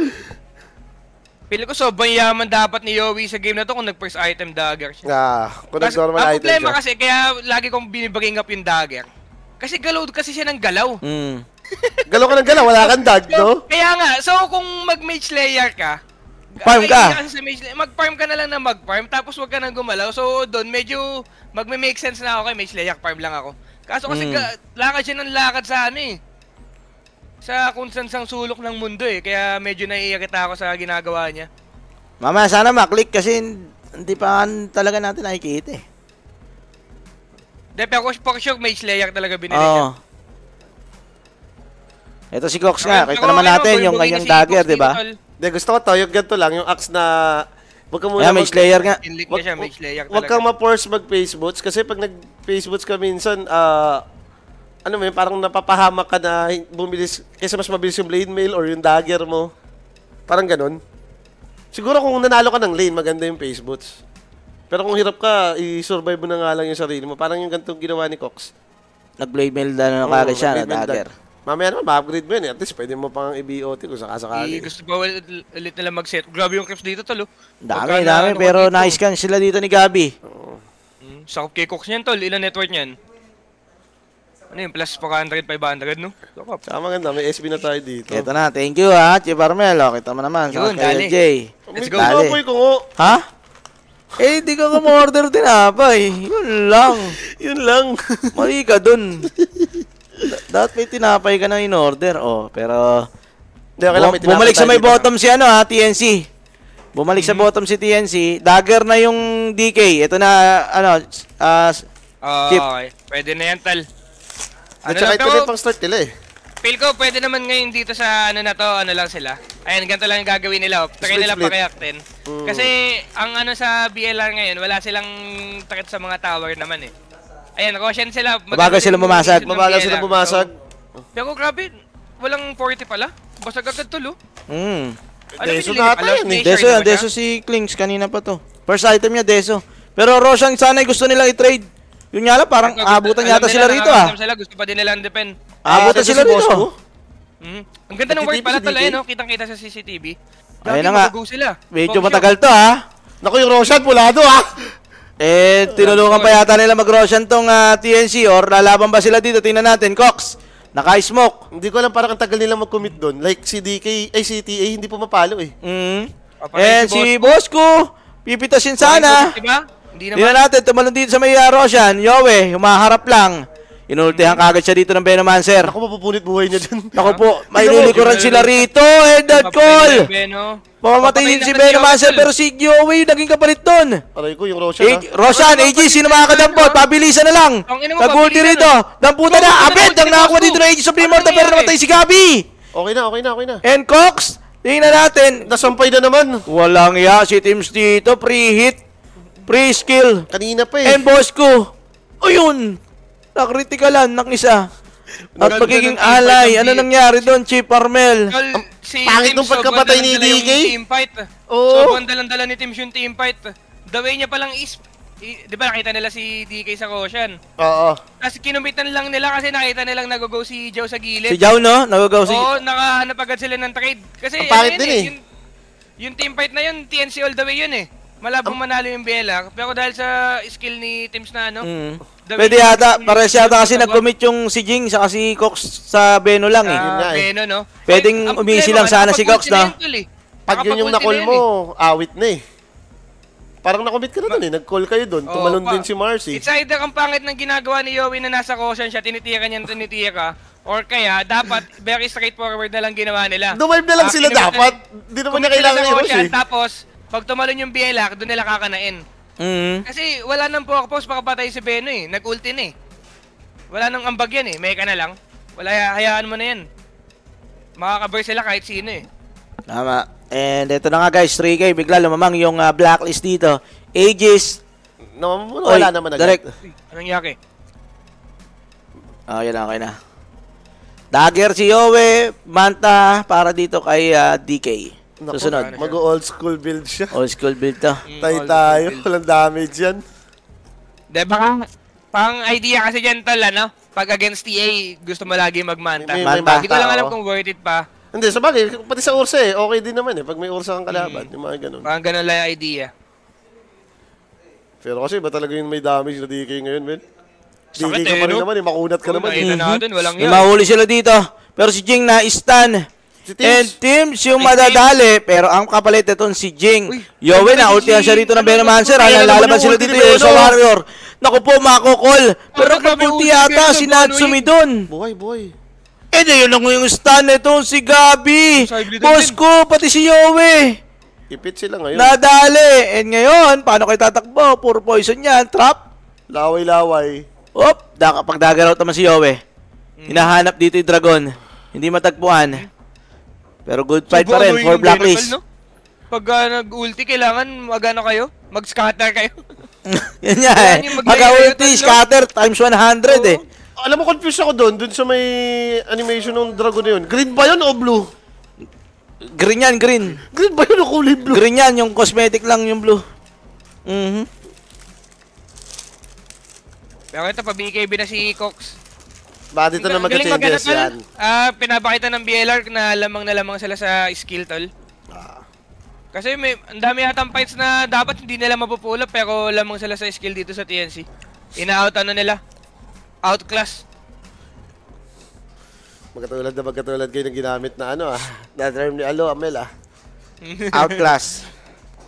Pili ko sobrang yaman dapat ni Yowie sa game na to kung nag-first item dagger siya. Ah, kung nag-normal ang item problema siya. kasi, kaya lagi kong binibring up yung dagger. Kasi galaw kasi siya ng galaw. mm. Galaw ka ng galaw, wala kang dag, no? Kaya nga, so kung mag-mage layer ka, Farm ka. mag-farm ka na lang na mag-farm, tapos wag ka nang gumalaw. So doon, medyo magme-make sense na ako kay mage layer, farm lang ako. Kaso kasi Mm. ga- lakad siya ng lakad sa ano eh. Sa kung saan sang sulok ng mundo eh. Kaya medyo naiirita ako sa ginagawa niya. Mama, sana maklik kasi hindi pa talaga natin nakikita eh. De, pero for sure, mage layer talaga binili Oo. niya. Ito si Cox nga, Pero kita naman okay natin yung si dagger, di ba? Hindi, gusto ko to, yung ganito lang, yung axe na... Huwag ka muna Ayan, mage slayer nga. Inlik Wag, niya siya, mage layer wag talaga. kang ma-force mag-face boots kasi pag nag-face boots ka minsan, ah, ano mo yun, parang napapahamak ka na bumilis, kaysa mas mabilis yung blade mail or yung dagger mo. Parang ganun. Siguro kung nanalo ka ng lane, maganda yung face boots. Pero kung hirap ka, i-survive mo na nga lang yung sarili mo. Parang yung ganitong ginawa ni Cox. Nag-blade mail na kagad siya na dagger. dag- Mamaya naman, ma-upgrade mo yun. eh. At least pwede mo pang i-BOT kung sakasakali. gusto pa ulit, ulit nila mag-set. Grabe yung creeps dito, tol. oh. Dami, Pagka dami, na- ano pero ko nice sila dito ni Gabi. Mm, sakop kay Cox niyan, tol. Ilan network niyan? Ano yun? Plus 400, 500, no? Sakop. Saka maganda, may SB na tayo dito. Ito na, thank you ha, Chief Armel. O, kita mo naman. Yun, dali. LJ. Let's go. tinapoy ko nga. Ha? Eh, di ka kumorder tinapay. Yun lang. Yun lang. Mali ka dun. Da- Dapat may tinapay ka na in-order. Oh, pero... Hindi, okay lang, may Bu- bumalik sa may tayo dito. bottom si ano ha, TNC. Bumalik sa bottom si TNC. Dagger na yung DK. Ito na, ano, ah, Ah, Chip. okay. Pwede na yan, tal. At Ano saka lang, ito pero na yung pang start nila eh. feel ko pwede naman ngayon dito sa ano na to, ano lang sila. Ayan, ganito lang yung gagawin nila. Oh. Try Split, nila split. pakiaktin. Mm. Kasi ang ano sa BLR ngayon, wala silang takit sa mga tower naman eh. Ayan, Roshan sila. Mabagal sila bumasag. Mabagal sila bumasag. So, pero grabe, walang 40 pala. Basag agad tulo. mm. Ano Deso na ata yan eh. Deso yan? Deso si Klings kanina pa to. First item niya, Deso. Pero Roshan, sana gusto nilang i-trade. Yun nga lang, parang abutan yata sila rito ah. Sila, gusto pa din nilang. Abutan Ah, sila si Boss rito. Mhm. Ang ganda ng work pala tala, eh, no? Kitang-kita sa CCTV. Ayun na nga. sila. Medyo matagal to ha. Naku, yung Roshan, pulado ah! Eh, tinulungan pa yata nila mag-Roshan tong ah, TNC or lalaban ba sila dito? Tingnan natin, Cox. Naka-smoke. Hindi ko alam parang ang tagal nila mag-commit doon. Like si DK, ay si TA, hindi pumapalo eh. Mm. Papatay And si Bosco, pipitasin sana. Diba? Hindi naman. Tingnan natin, tumalon dito sa may uh, Roshan. Yowe, humaharap lang. Inultihan kagad siya dito ng Venomancer. Ako mapupunit buhay niya dyan. Ako po, may lilikuran sila rito. Head that call. Pamamatay din si Venomancer pero si Yowe naging kapalit doon. Aray ko, yung Roshan Eh, ah. Roshan, AG, sino makakadampot? Pabilisan na lang. Pabilisan rito. Damputan na. Abed, ang nakakuha dito ng AG sa Primorta Ano pero namatay si Gabi. Okay na, okay na, okay na. And Cox, tingnan natin. Nasampay na naman. Walang ya si Teams dito. Pre-hit. Pre-skill. Kanina pa eh. And Bosco. Ayun. Nakriticalan ng isa. At magiging ng alay. ng Ano B- nangyari doon, Chip Armel? si pangit Tim nung pagkapatay ni sobrang dalang-dala DK. yung Team fight. Oo. Sobrang dalang-dala ni Tim yung team fight. The way niya palang is... i- di ba nakita nila si DK sa Roshan? Oo. Tapos kinumitan lang nila kasi nakita nilang nag-go si Joe sa gilid. Si Jao, no? Nagagaw si... Oo, nakahanap agad sila ng trade. Kasi Ang pangit ano din yun eh. Yung, yung team fight na yun, TNC all the way yun eh. Malabong manalo yung BLR. Pero dahil sa skill ni Teams na ano, Mm. Pwede yata, pares yata kasi nag-commit yung si Jing sa si Cox sa Beno lang eh. Yun nga Ah, eh. Beno, no? Pwedeng umisi lang sana si Cox, na no? eh. Pag yun yung nakol na mo, eh. awit na eh. Parang nakomit ka na dun eh. Nag-call kayo. Oo, Tumalon pa- din si Marcy. It's either ang pangit ng ginagawa ni Yowie na nasa caution siya, tinitira niya, tinitira, or kaya dapat very straightforward na lang ginawa nila. Dumive na lang Ah, sila dapat. Di naman sila kailangan i-rush eh. Tapos, pag tumalon yung BLR, doon nila kakanain. Mhm. Kasi wala nang purpose makapatay si Beno eh. Nag-ulti na eh. Wala nang ambag yan eh. May ka na lang. Wala, hayaan mo na yan. Makakabar sila kahit sino eh. Tama. And ito na nga guys, 3K, bigla lumamang yung ah, blacklist dito. Aegis. No, wala Oy, naman agad. Direct. Uy, anong yaki? Oh, yan na, okay na. Dagger si Yowe, Manta, para dito kay ah, DK. Naku, Susunod. Mag-old school build siya. Old school build to. Mm, Tay tayo. build. Walang damage yan. De, baka, pang idea kasi dyan tol, ano? Pag against TA, gusto mo lagi magmanta. May- may Hindi ko lang manta, alam kung worth it pa. Hindi, sa bagay, pati sa Ursa eh, okay din naman eh. Pag may Ursa kang kalaban, Mm. yung mga ganun. Parang ganun lang yung idea. Pero kasi ba talaga yung may damage na DK ngayon, men? DK ka eh, pa rin no? naman eh, makunat ka naman eh. nakita natin, walang yan. mahuli sila dito. Pero si Jing na Si And Teams yung Ay, madadali, pero ang kapalit ito si Jing. Uy, ganda na, ultihan siya rito ng Venomancer. ano, Ayan, lalaban sila dito yung Veno? sa Warrior. Naku po, makokol. Pero ni yata si sa Natsumi dun. buhay, boy. Eh, na yun lang yung stun nito si Gabi. Boss ko, pati si Yowe. Ipit sila ngayon. Nadali. And ngayon, paano kayo tatakbo? Puro poison yan. Trap. Laway-laway. Op, da, pag dagaraw naman si Yowe. Mm. Hinahanap dito yung Dragon. Hindi matagpuan. Pero good fight pa Sobrang rin annoying for yung Blacklist. No? Pag ah, nag-ulti, kailangan mag-ano kayo? Mag-scatter kayo. Yan nga eh. no? scatter times 100 eh. Alam mo, confused ako doon. Doon sa may animation ng dragon na yun. Green ba yun o blue? Green yan, green. Green ba yun o kulay blue? Green yan, yung cosmetic lang yung blue. Mhm. Pero ito, pa BKB na si Cox. Ba, dito na magka-changes yan. Ah, pinapakita ng BLR na lamang na lamang sila sa skill tol. Ah. Kasi may ang dami yatang fights na dapat hindi nila mapupulap pero lamang sila sa skill dito sa TNC. Ina-out ano nila? Outclass. Magkatulad na magkatulad kayo ng ginamit na ano ah. Na term ni Alo, Amel ah. Outclass.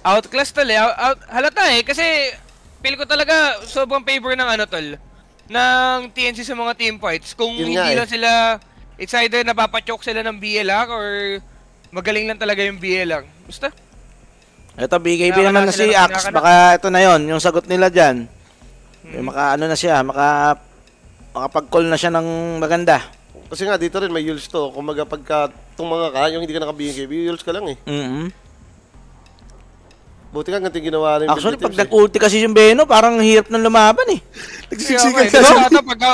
Outclass tol eh. Out, out- halata eh kasi feel ko talaga sobrang favor ng ano tol ng TNC sa mga team fights. Kung Yun hindi nga eh. lang sila it's either napapachok sila ng BLR or magaling lang talaga yung BLR. Basta Ito, BKB Kinakala naman na sila si ng Axe. Baka ito na yon yung sagot nila dyan. Hmm. Eh, maka ano na siya, maka makapag-call na siya ng maganda. Kasi nga dito rin may yules to. Kung maga pagka tumanga ka, yung hindi ka naka-BNKB, yules ka lang eh. Mhm. Buti nga ganito ginawa rin. Actually, pag nag-ulti kasi yung Beno, parang hirap ng lumaban eh. Nagsisiksikan ka lang. Ata, pagka,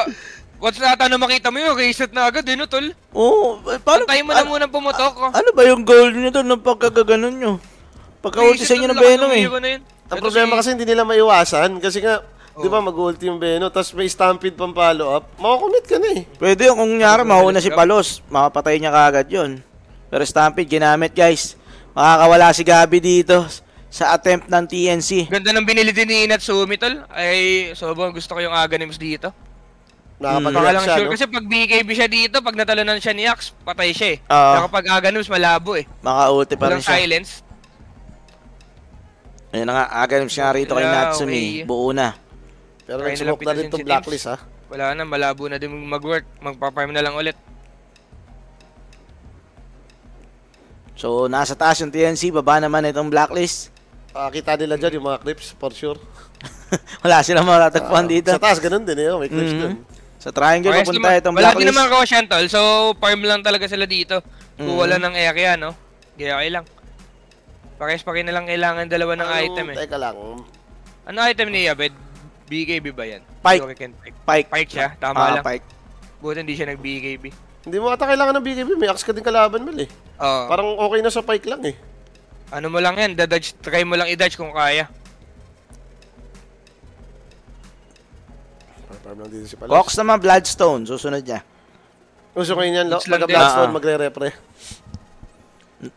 what's nata na makita mo yun, reset na agad, eh, no, tol? Oo, eh, paano? Pantay mo na ano- muna pumutok. Ano ba yung goal nyo doon ng pagkagaganon nyo? Pagka-ulti sa inyo ng Beno eh. Ang problema kasi hindi nila maiwasan. Kasi nga, di ba mag-ulti yung Beno, tapos may stampede pang follow up, makakunit ka na eh. Pwede yung kung nyari, mauna si Palos, makapatay niya kagad yun. Pero Stampede, ginamit guys. Makakawala si Gabi dito sa attempt ng TNC. Ganda ng binili din ni Inatsumi, tol. Ay, sobrang gusto ko yung Aganims dito. Lang siya, sure. no? Kasi pag BKB siya dito, pag natalonan siya ni Axe, patay siya eh. Oo. Pero pag Aganims, malabo eh. Maka-ulti pa rin siya. silence. Ayun na nga, Aganims nga rito kay Natsumi. okay. Buo na. Pero nag-smoke na rin itong blacklist ha. Wala na, malabo na din mag-work. Magpa-farm na lang ulit. So, nasa taas yung TNC, baba naman itong blacklist. Pakita nila dyan yung mga clips, for sure. Wala silang matatagpuan Ah, dito. Sa taas, ganun din eh. oh, May clips Mhm. dun. Sa triangle, Parehas papunta naman- itong Wala din blacklist. naman Roshan, tol. So, farm lang talaga sila dito. Kung Mhm. wala ng area, no? Kaya okay lang. Pares pa rin na lang kailangan dalawa ng Ano, item eh. Teka lang. Ano item ni Abed? BKB ba yan? Pike. Pike. Pike. Pike siya, tama Ah, lang. Pike. Buti hindi siya nag-BKB. Hindi mo ata kailangan ng BKB. May axe ka din kalaban, Mel eh. Oo. Parang okay na sa pike lang eh. Ano mo lang yan, dadodge, try mo lang i-dodge kung kaya. Farm lang dito si Palos. Cox naman, Bloodstone. Susunod niya. Gusto ko yun yan, lo. Goods lang din. Bloodstone, Ah, ah. magre-repre.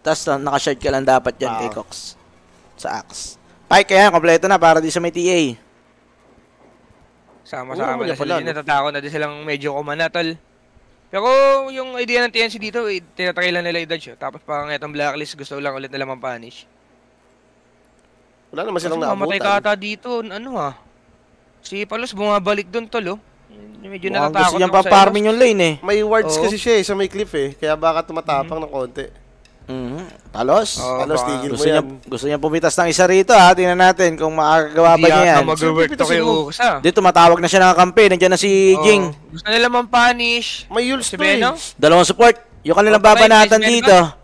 Tapos uh, nakashard ka lang dapat dyan Ah. kay Cox. Sa Axe. Pike, kaya kompleto na para di sa may TA. Sama-sama Oo, na wala sila. pala, no? natatakot na din silang medyo kumana, tol. Pero yung idea ng TNC dito, eh, tinatry lang nila i-dodge. oh. Tapos parang itong blacklist, gusto lang ulit nila mampunish. Wala naman silang mamatay naabutan. ka ata dito, ano ha? Si Palos bumabalik doon, tol, oh. Medyo Mukhang natatakot gusto niyang ako sa paparmin yung lane eh. May wards Oo. kasi siya eh, sa may cliff eh. Kaya baka tumatapang ng konti. Mhm. Talos. Oo, Palos, baka- tigil mo Gusto niya, yan. gusto niya pumitas ng isa rito ha. Tingnan natin kung makakagawa ba Hindi niya yata yan. mag-work to kay. Ursa. Dito matawag na siya ng kampe. Nandiyan na si. Jing. Gusto nila mampunish. May Yules Si to eh. Beno? Dalawang support. Yung kanilang Okay, babanatan may dito. Patay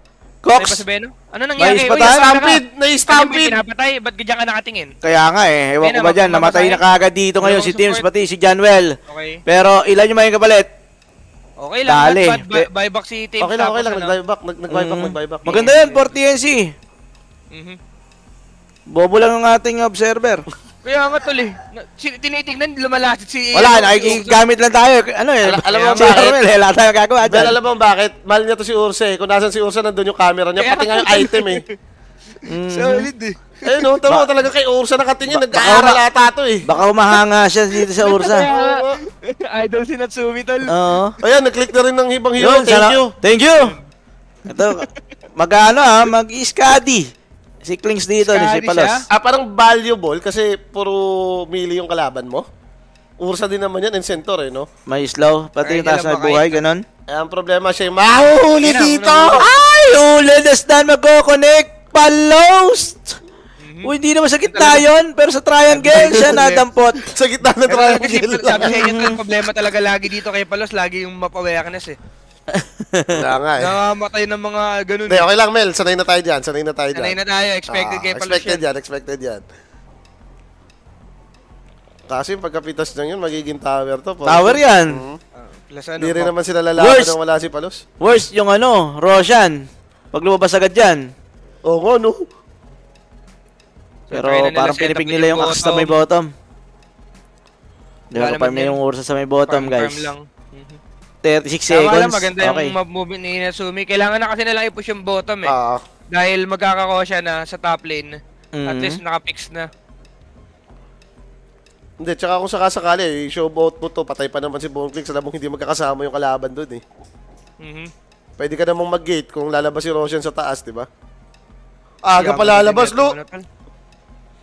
pa Cox. si Beno? Ano nangyari? May Uy, ispatan? nasaan ka? Stampede! Ano Na-stampede! ba pinapatay? Ba't ganyan ka nakatingin? Kaya nga eh. Ewan ko na, ba dyan. Namatay na kaagad dito ngayon si Teams support. pati si Janwell. Okay. Pero ilan yung may kapalit? Okay lang. Dali. Bad, bad, buyback si Teams. Okay lang, okay lang. Nag-buyback, nag- nag-buyback, Mhm. nag-buyback. Maganda yan for TNC. Mhm. Bobo lang ang ating observer. Kaya nga tol eh. Tinitignan, lumalasit si... Wala, nakikigamit lang tayo. Ano eh. Ala- alam mo si bakit? Armel, eh, wala tayong gagawa dyan. alam mo bakit? Mahal niya to si Ursa eh. Kung nasan si Ursa, nandun yung camera niya. Kaya- Pati nga yung item eh. Mhm. Solid eh. Ayun, no, tama talaga kay Ursa nakatingin. Ba- Nag-aaral ata to eh. Baka umahanga siya dito sa Ursa. Idol si Natsumi tol. Oo. Ayan, nag-click na rin ng ibang hero. Yun, Thank sana- you. Thank you. Ito, mag-ano ah, mag-iskadi. Si Klings dito, ni si Palos. siya? Ah, parang valuable kasi puro melee yung kalaban mo. Ursa din naman yan and eh, no? May slow, pati Ay, yung taas na buhay. Eh, ang problema siya yung mahuhuli dito! Ay, ulilas na magko-connect. Palos! Uy, hindi naman sa gitna yun, pero sa triangle siya nadampot. Sa gitna ng triangle. sabi sa inyo ang problema talaga lagi dito kay Palos, lagi yung map awareness eh. Kaya nga eh. Nakamatay ng mga ganun. Hindi, okay lang Mel. Sanay na tayo dyan. Sanay na tayo dyan. Sanay na tayo, expected Ah, kay Palos Expected yan. Expected yan. Kasi pagkapitas niyan yun, magiging tower to. po. Tower yan. Mhm. Ah, Plus ano, Hindi rin naman sila lalaban nang wala si Palos. Worst yung ano, Roshan. Pag lumabas agad dyan. Oo nga, no? Pero na nila parang pinipig nila yung yung axe sa may bottom. Di ba may din. yung Ursa sa may bottom, Farm- guys. farm lang. Mhm. 36 Tama seconds. lang, maganda yung okay. map movement ni Inazumi. Kailangan na kasi nalang i-push yung bottom eh. Ah, Dahil magkakako siya na sa top lane. At Mhm. least nakapix na. hindi, tsaka kung sakasakali, show boat mo to, patay pa naman si Boneclick, alam mong hindi magkakasama yung kalaban doon eh. Mhm. Pwede ka namang mag-gate kung lalabas si Roshan sa taas, di ba? Aga pa lalabas.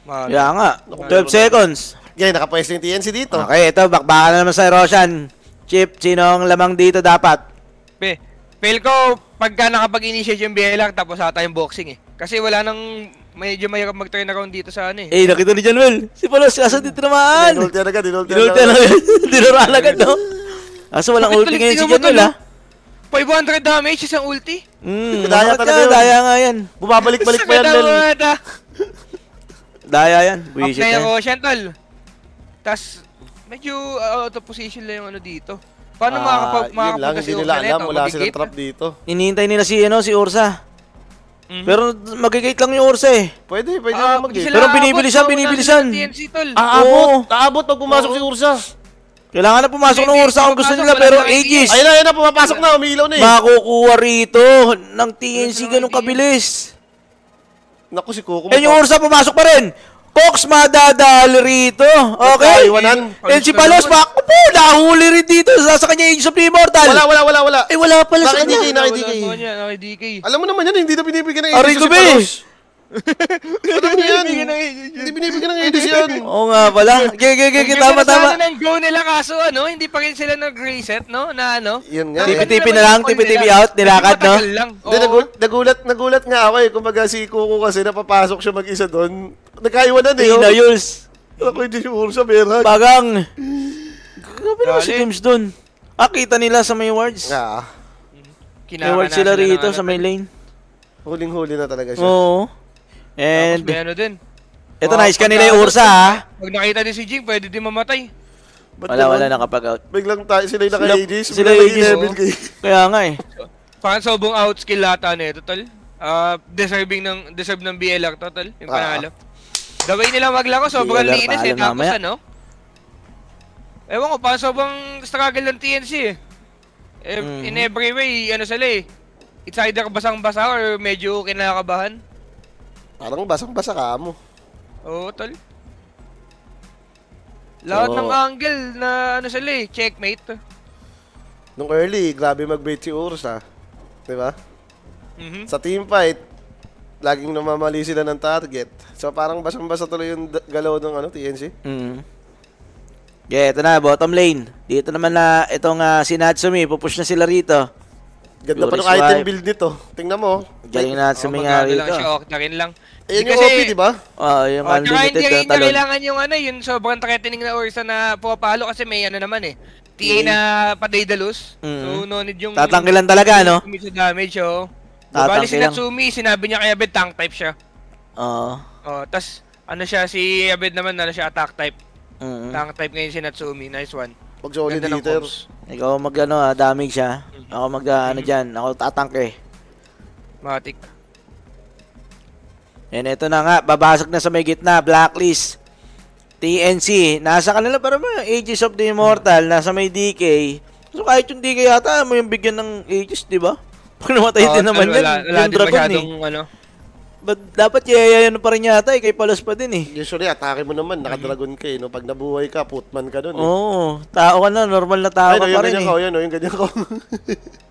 Mahal. Kaya nga, 12 seconds. Yan, nakapwesto yung TNC dito. Okay, ito, bakbakan na naman sa Roshan. Chip, sino ang lamang dito dapat? Pe, feel ko pagka nakapag-initiate yung BLR tapos ata yung boxing eh. Kasi wala nang medyo mahirap mag-turn around dito sa ano eh. Eh, nakita ni Januel. Si Palos, kaso dito naman. Dinult yan agad, dinult yan Dinulti na agad. Dinuraan agad, no? Kaso walang ulti ngayon si Januel, ha? 500 damage isang ulti. Mm, Daya talaga nga? yun. Daya nga yan. Bumabalik-balik pa yan, mata. Daya yan. Na yung yan. Ocean, tol. Tas, medyo uh, out of position lang yung ano dito. Paano Ah, makakapag yun lang, makakapunta hindi nila alam, wala silang trap dito. Inihintay nila si, ano, si Ursa. Mhm. Pero magigate lang yung Ursa, eh. Pwede, pwede Ah, naman mag-gate. Pero binibilisan, binibilisan. tol. Aabot, aabot pag pumasok si Ursa. Kailangan na pumasok ng Ursa kung gusto nila, pero Aegis. Ayun na, ayun na, pumapasok na, umiilaw na eh. Makukuha rito ng TNC ganun kabilis. Naku, si Kuko. Eh, yung Ursa pumasok pa rin. Cox madadali rito. Okay? Nagkaiwanan. And si Palos, bako po, nahuli rin dito. Sa, sa kanya Aegis of the Immortal. Wala, wala, wala, wala. Eh, wala pala sa Bakit hindi kanya. Wala DK? sa kanya, naka DK. Alam mo naman yan, hindi na binibigyan ng ko, si. Palos. Mo yan. Hindi binibigyan ng ADC yan. Oo nga pala. Gege, gege, Ang tama, tama. sana ng go nila kaso ano, hindi pa rin sila nag-reset, no? Na ano? Yun nga. Tipi-tipi nila na lang, tipi-tipi out, nilakad, no? Hindi, nagulat, nagulat, nga ako eh. Kumbaga si Kuko kasi napapasok siya mag-isa doon. Nagkaiwanan eh. Hey, oh. na Yules. Ako hindi si Ursa, Berhag. Bagang. Grabe naman si. James dun. Ah, kita nila sa may wards. Ah, May Kinaka wards na sila rito ano, sa may lane. huling-huli na talaga siya. Oo. Tapos And, may ano din. ito nice ka nila yung Ursa, ha? Pag nakita din si Jing, pwede din mamatay. Ba't Wala, naman? wala nakapag-out. Biglang tayo, sila yung naka-ADs. sila biglang Aegis, oh. Kaya nga eh. Parang sobong outskill lata na ito, tol. Ah, deserving ng deserve ng BLR to, tol. Yung Ah. panalo. The way nila maglaro, sobrang BLR, linis eh. Tapos ano? Ewan ko, parang sobrang struggle ng TNC eh. Eh, Mhm. In every way, ano sila eh. It's either basang-basa or medyo kinakabahan. Parang basang-basa ka mo. Oo, tol. Lahat Oo. ng angle na ano sila eh, checkmate. Nung early, grabe mag-bait si Ursa. Di ba? Mhm. Sa team fight, laging namamali sila ng target. So parang basang-basa tuloy yung galaw ng ano, TNC. Mm. Yeah, ito na, bottom lane. Dito naman na itong uh, si Natsumi, pupush na sila rito. Ganda pa Yuri ng item build nito. Tingnan mo. Galing na Natsumi Oh, nga magano lang rito. siya, Octarine lang. Ayan yung OP, di ba? Oh, yung Oh, unlimited na talon. kailangan yung ano, yung sobrang threatening na Ursa na pumapalo kasi may ano naman eh. TA na Padaidalus. So, Mm. no need yung... Tatangkilan talaga, no? Yung sa damage, oh. Bali si Tatangkilan. Natsumi, sinabi niya kay Abed tank type siya. Oo. Oh, tas ano siya, si Abed naman, ano siya, attack type. Mm. Tank type ngayon si Natsumi. Nice one. Pag solid hitter. Ikaw mag ano, ah, damage siya. Ako mag ah, ano dyan, ako tatangke. Matic. And ito na nga, babasag na sa may gitna, blacklist. TNC, nasa kanila para mga Aegis of the Immortal, nasa may DK. So kahit yung DK yata, mo yung bigyan ng Aegis, di ba? Pag namatay Oo, din naman wala, yan, wala yung din dragon eh. ano. But dapat yayayan pa rin yata eh, kay Palos pa din eh. Usually, atake mo naman, naka-dragon ka eh. No? Pag nabuhay ka, putman ka dun. Eh. Oo, tao ka na, normal na tao Ay, ka no, pa yung rin ganyan eh. ko, yun, no, yung ganyan ko.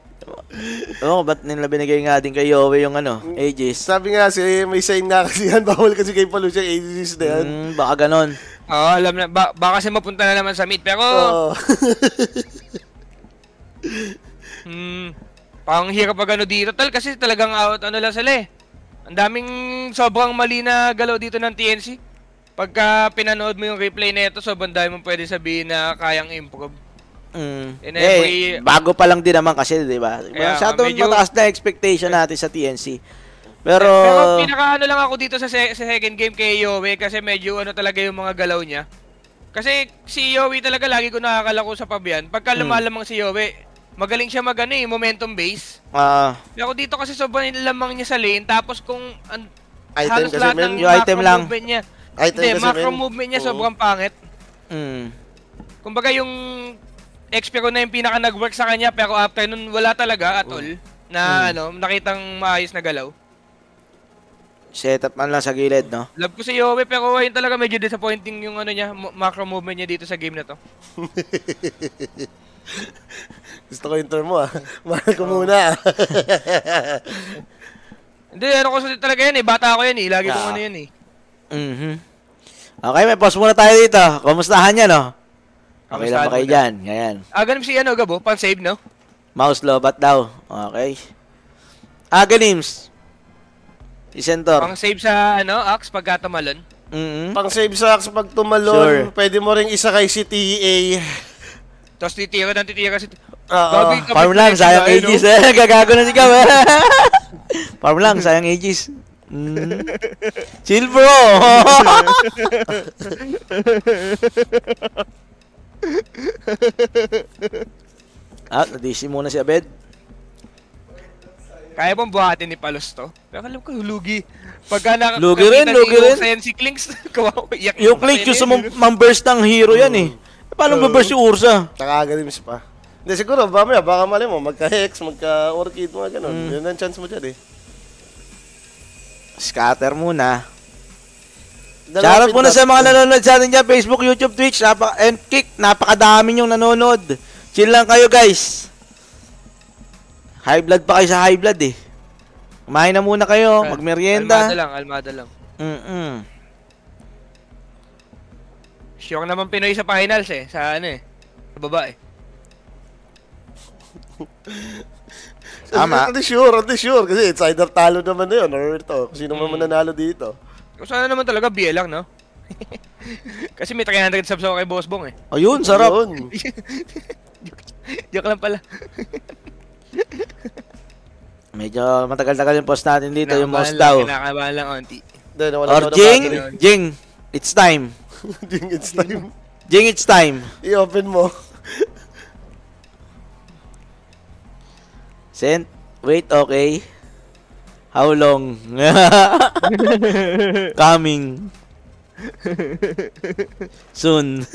Oo, ba't nila binigay nga din kay Yowie yung ano, Aegis? Sabi nga, si, may sign nga kasi yan, bawal kasi kay Palo siya, ages na yan. Hmm, baka ganon. Oo, alam na. Ba, baka kasi mapunta na naman sa mid. Pero, Oo. hmm, pang hirap pag ano dito. Tal, kasi talagang out, ano lang sila eh. Ang daming sobrang mali na galaw dito ng TNC. Pagka pinanood mo yung replay na ito, sobrang dami mo pwede sabihin na kayang improve. Mm. In eh, every- bago pa lang din naman kasi, di ba? Kaya Masyadong medyo- mataas na expectation natin sa TNC. Pero, Pero pinaka ano lang ako dito sa, se- sa second game kay Yowie kasi medyo ano talaga yung mga galaw niya. Kasi si Yowie talaga lagi ko nakakalako sa pabian. Pagka Hmm. lumalamang si Yowie, magaling siya mag ano eh, momentum base. ah, Pero dito kasi sobrang lamang niya sa lane tapos kung an, Item halos kasi, lahat ng Yung item macro lang. movement niya. Item Hindi, kasi, macro men. movement niya Oo. sobrang pangit. mm, Kumbaga yung XP ko na yung pinaka nag-work sa kanya pero after nun wala talaga at all na ano, nakitang maayos na galaw. setup man lang sa gilid, no? Love ko si Yowie pero ayun talaga medyo disappointing yung ano niya, mo- macro movement niya dito sa game na to. Gusto ko yung term mo, ah. Mahal ko muna, ah. Hindi, ano ko sa talaga yan eh, bata ako yan eh, lagi kong Ah. ano yan eh. Mhm. Okay, may pause muna tayo dito. Kumustahan niya, no? Okay lang ba kayo dyan? Ganyan. Ah, ganun si ano, Gabo, pan-save, no? Mouse lobat daw. Okay. Aganims. Si Centaur. Pang-save sa, ano, Axe pagka tumalon. Mhm. Pang save sacks pag tumalon, Sure. pwede mo ring isa kay si TA. Tapos titira ng titira si... Oo. Yung Farm lang, sayang ages. Eh, gagago na si eh. Farm lang, sayang ages. Mm. Chill bro. Ah, nadisi muna si Abed. Kaya pong buhatin ni Palos to. Pero alam ko, lugi. Pagka na... Lugi rin, lugi rin. Usain si Klinks, kawawa, iyak. Yung click, yung sumam- mamburst ng hero yan eh. Eh, Paano Oo. maburst yung Ursa? Nakagalims pa. Hindi, siguro, mamaya, baka mali mo, magka-hex, magka-orchid, mga ganun. Mm. Yun ang chance mo dyan eh. Scatter muna. Shoutout muna sa mga nanonood sa atin dyan, Facebook, YouTube, Twitch, napaka and Kick, napakadami yung nanonood. Chill lang kayo guys. High blood pa kayo sa high blood eh. Kumain na muna kayo, Almada magmerienda. lang, almada lang. Mm-mm. Sure naman Pinoy sa finals eh. Sa ano eh. Sa babae. Tama. At least sure, least sure. Kasi it's either talo naman na yun or ito. Sino man Mm. mananalo dito. Kung sana naman talaga BL lang, no? Kasi may 300 subs ako kay Boss Bong eh. Ayun, sarap. Yun. Joke lang pala. Medyo matagal-tagal yung post natin dito, yung lang, daw. Kinakabahan lang onti. Wala Or na Jing. Jing, it's time. Jing, it's time. Jing, it's time. I-open mo. Sent, wait, okay. How long? Coming. Soon.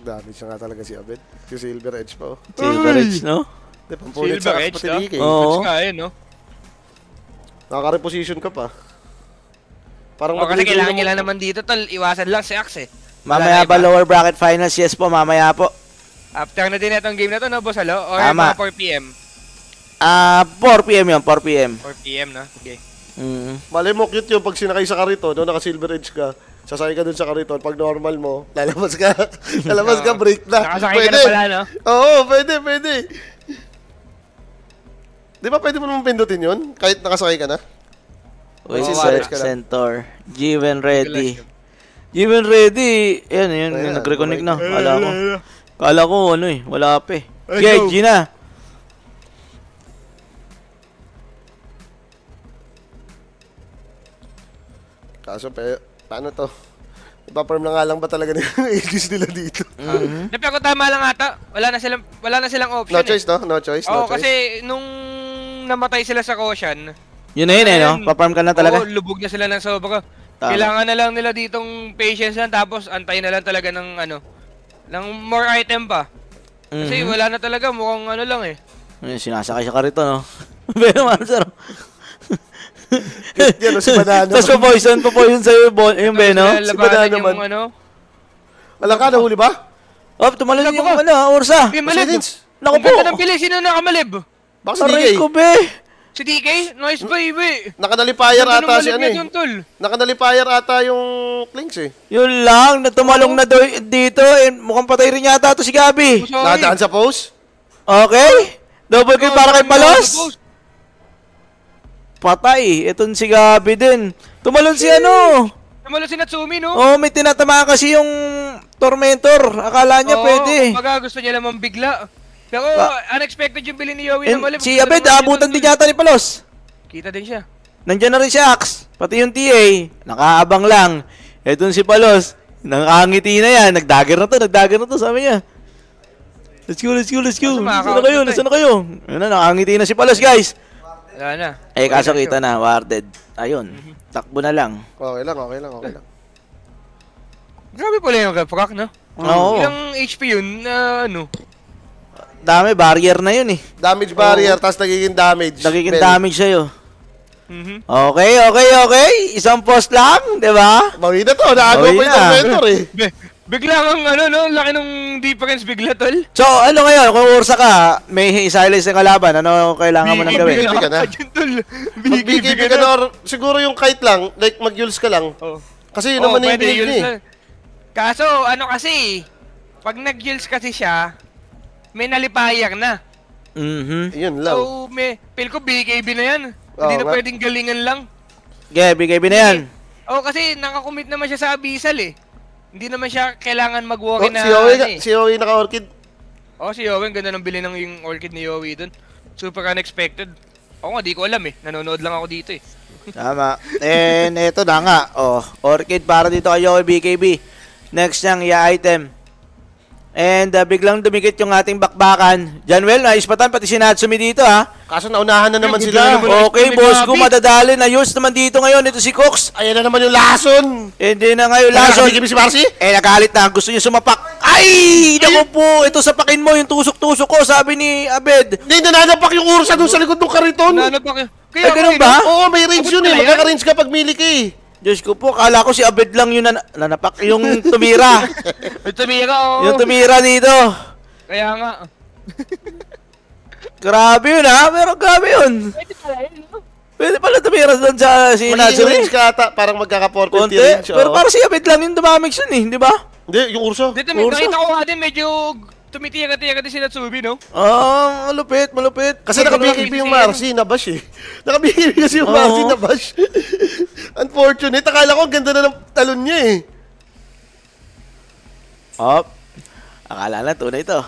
Dami siya nga talaga si Abed. Si Silver Edge pa oh. Silver Edge, no? Pampulit Silver Edge, no? Oo. Mas kaya, no? Nakaka-reposition ka pa. Parang O, kasi kailangan nila naman dito, tol. Iwasan lang si Axe eh. Mamaya ba lower bracket finals? Yes po, mamaya po. After na din itong game na to, no, boss, alo? Or Tama. mga 4pm? Ah, 4 PM yun, 4 PM. 4pm, no? Okay. Mm. Malay mo, cute yung pag sinakay sa karito, no, naka-silver edge ka, sasakay ka dun sa karito, pag normal mo, lalabas ka, lalabas ka, break na. Nakasakay ka na pala, no? Oo, pwede, pwede. Di ba pwede mo naman pindutin yun? Kahit nakasakay ka na? Oo, si manage ka. Centaur. Given ready. Given ready. Yan, yan. Ayan, Nag-reconnect na. Kala ko. Kala ko, ano eh. Wala pa eh. Ay, Okay, go. Gina. Kaso, pe, paano to? Ipaperm na nga lang ba talaga nila yung ages nila dito? Mhm. Napi ako tama lang ata. Wala na silang, wala na silang option No eh. choice, no? No choice, Oo, no choice. kasi nung namatay sila sa Koshan, Yun na yun eh, no? Paparm ka na talaga. Oo, lubog na sila ng sobra. Tama. Kailangan na lang nila ditong patience lang tapos antayin na lang talaga ng ano, ng more item pa. Kasi Mhm. wala na talaga, mukhang ano lang eh. Ayun, sinasakay siya karito, no? Pero man, sir. Yan, si Banana. Tapos pa-poison, pa-poison sa'yo yung, bon- yung Beno. Si lalabanan Banana yung man. ano. Wala ka, nahuli ba? Oh, tumalon yung ka. ano, Ursa. Hey, malib! Silence. Naku Ang po. ganda ng bilis, sino nakamalib? Baka si Aray ko, be. Si DK? Nice baby! Nakanalipayer Ganda ata si ano eh. dun, tol. Nakanalipayer ata yung Clinks eh. Yun lang, natumalong na dito. Eh, mukhang patay rin yata to si Gabi. Sorry. Nakadaan sa post? Okay? Double kill para kay Palos. Patay. Itong si Gabi din. Tumalon si ano. Namalo si Natsumi, no? Oh, may tinatamaan kasi yung Tormentor. Akala niya Oo, pwede. Kumbaga gusto niya naman bigla. Pero Ba- unexpected yung bili ni Yowie And na malib. si Abed, aabutan din yata ni Palos. Kita din siya. Nandyan na rin si Axe. Pati yung TA. Nakaabang lang. Etong si Palos. Nangangiti na yan. Nagdagger na to. Nagdagger na to. Sabi niya. Let's go, let's go, let's go. Nasaan na kayo? Nasaan na kayo? Ayun na, nakangiti na si Palos, guys. Wala na. Eh, kaso kita na, warded. Ayun. Mhm. Takbo na lang. Okay lang, okay lang, okay lang. Grabe pala yung Reprock, no? Oo. Ilang HP yun na ano? Dami, barrier na yun eh. Damage barrier, tapos nagiging damage. Nagiging Well, damage sa'yo. Mhm. Okay, okay, okay. Isang post lang, di ba? Bawi na to, nakagawa Bawi pa yung na. tormentor eh. Be, bigla kang ano, no? Laki ng difference bigla, tol. So, ano ngayon? Kung ursa ka, may silence ng kalaban. Ano kailangan mo nang gawin? BKB ka na. Mag-BKB ka na or siguro yung kite lang, like mag-yules ka lang. Oh. Kasi yun Oo, naman yung build niya eh. Kaso, ano kasi, pag nag-gills kasi siya, may nalipayar na. Mhm. Yun lang. So, may, feel ko BKB na yan. Hindi Oo na nga. pwedeng galingan lang. Okay, BKB na yan. Oo, kasi nakakommit naman siya sa Abyssal eh. Hindi naman siya kailangan Oh, mag-walk na si Yowie, ano eh. si Yowie naka-orchid. Oo, si Yowie, ganda ng bili ng yung orchid ni Yowie dun. Super unexpected. Ako nga, di ko alam eh. Nanonood lang ako dito eh. Tama. And eto na nga. Oh, orchid para dito kay Yowie BKB. Next niyang i-item. And uh, biglang dumikit yung ating bakbakan. Janwell, naispatan pati si Natsumi dito ha. Kaso naunahan na naman Yung sila. naman. Okay, boss ko, madadali. Ayos naman dito ngayon. Ito si Cox. Ayan na naman yung lason. Hindi na ngayon lason. Nakakabigib si Marcy? Eh, nagalit na. Gusto niya sumapak. Ay! Naku po, ito sapakin mo yung tusok-tusok ko, sabi ni Abed. Hindi, nananapak yung ursa doon sa likod ng kariton. Ano pa kayo? Ay, ganun ba? Oo, may range yun eh. Magkaka-range ka pag mili ka eh. Diyos ko po, kala ko si Abed lang yung nan- nanapak, yung tumira. May tumira oo. yung tumira dito. Kaya nga. Grabe yun ha, pero grabe yun. Pwede pala yun, no? Pwede pala tumira doon sa si Magiging Natsumi. range ka ata. Parang magkaka-450 Konti. range. Pero oo. para si Abed lang yung dumamage yun eh, di ba? Hindi, yung urso. Dito, may Urso. nakita ko nga din medyo tumitira-tira din si Natsubi, no? Ah, malupit, malupit. Kasi naka-BKB yung Marcy, nabash eh. Naka-BKB kasi yung. Marcy, nabash. Unfortunate. Akala ko ganda na ng talon niya eh. Oh, akala na tunay ito.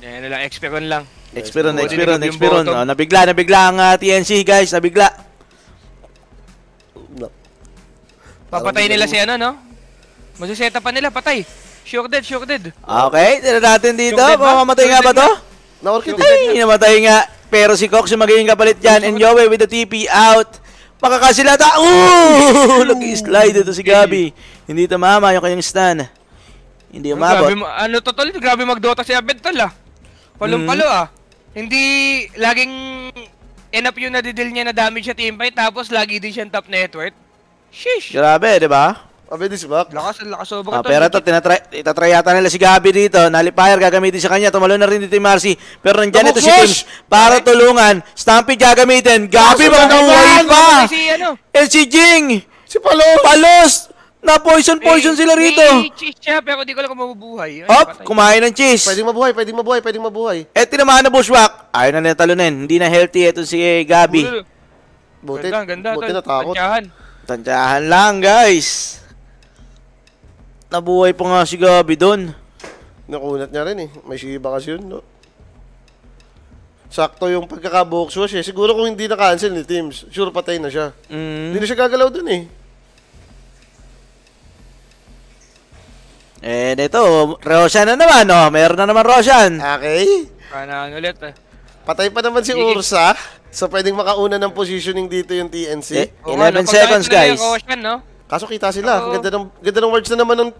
Yan na lang, Experon lang. Experon, Yes, Experon, yung Experon. bottom. Oh, nabigla, nabigla ang ah, TNC guys, nabigla. No. Papatay nila si ano, no? Masiseta pa nila, patay. Sure dead, sure dead. Okay, tira natin dito. Ba? Mamamatay nga ba to? Na-orchid. Ay, namatay nga. Pero si Cox yung magiging kapalit dyan. And Yowie with the TP out. Makakasilata. Ooh! Nag-slide ito si Gabi. Hindi tumama yung kanyang stun. Hindi umabot. Grabe, ano to tol? Grabe magdota si Abed tol ah. Palong-palo Mm. ah. Hindi laging enough yung nadidil niya na damage sa teamfight tapos lagi din siyang top net worth. Sheesh! Grabe, di ba? Mabilis back. Lakas, ang lakas sobra Ah, pero ito, tinatry, itatry yata nila si Gabi dito. Nalipayer, gagamitin sa kanya. Tumalo na rin dito yung Marcy. Pero nandyan ito si Nabukwos! Tim para tulungan. Stampede gagamitin. Gabi, naman! pa! Si ano? And si Jing! Si Palo! Palos! Na poison-poison May- sila rito. May cheese siya, pero di ko alam kung mabubuhay. Ay, kumain ng cheese. Pwedeng mabuhay, pwedeng mabuhay, pwedeng mabuhay. Eh, tinamaan na bushwhack. Ayaw na nila talunin. Hindi na healthy ito si Gabi. Ulo. Buti, Ganda, ganda. buti natakot. Tansyahan. Tansyahan lang, guys. Nabuhay pa nga si Gabi doon. Nakunat niya rin eh. May Shiba kasi yun, no? Sakto yung pagkakabox wash eh. Siguro kung hindi na-cancel ni Teams, sure patay na siya. Hindi Mm. na siya gagalaw dun eh. And ito, Roshan na naman, oh. Meron na naman Roshan. Okay. Kanan ulit. eh. Patay pa naman si. Ursa. So pwedeng makauna ng positioning dito yung TNC. Eh, Oo nga, 11 no, seconds, pagkakita na guys. yung Ocean, no? Kaso kita sila. Oo. Ganda ng, ganda ng words na naman ng...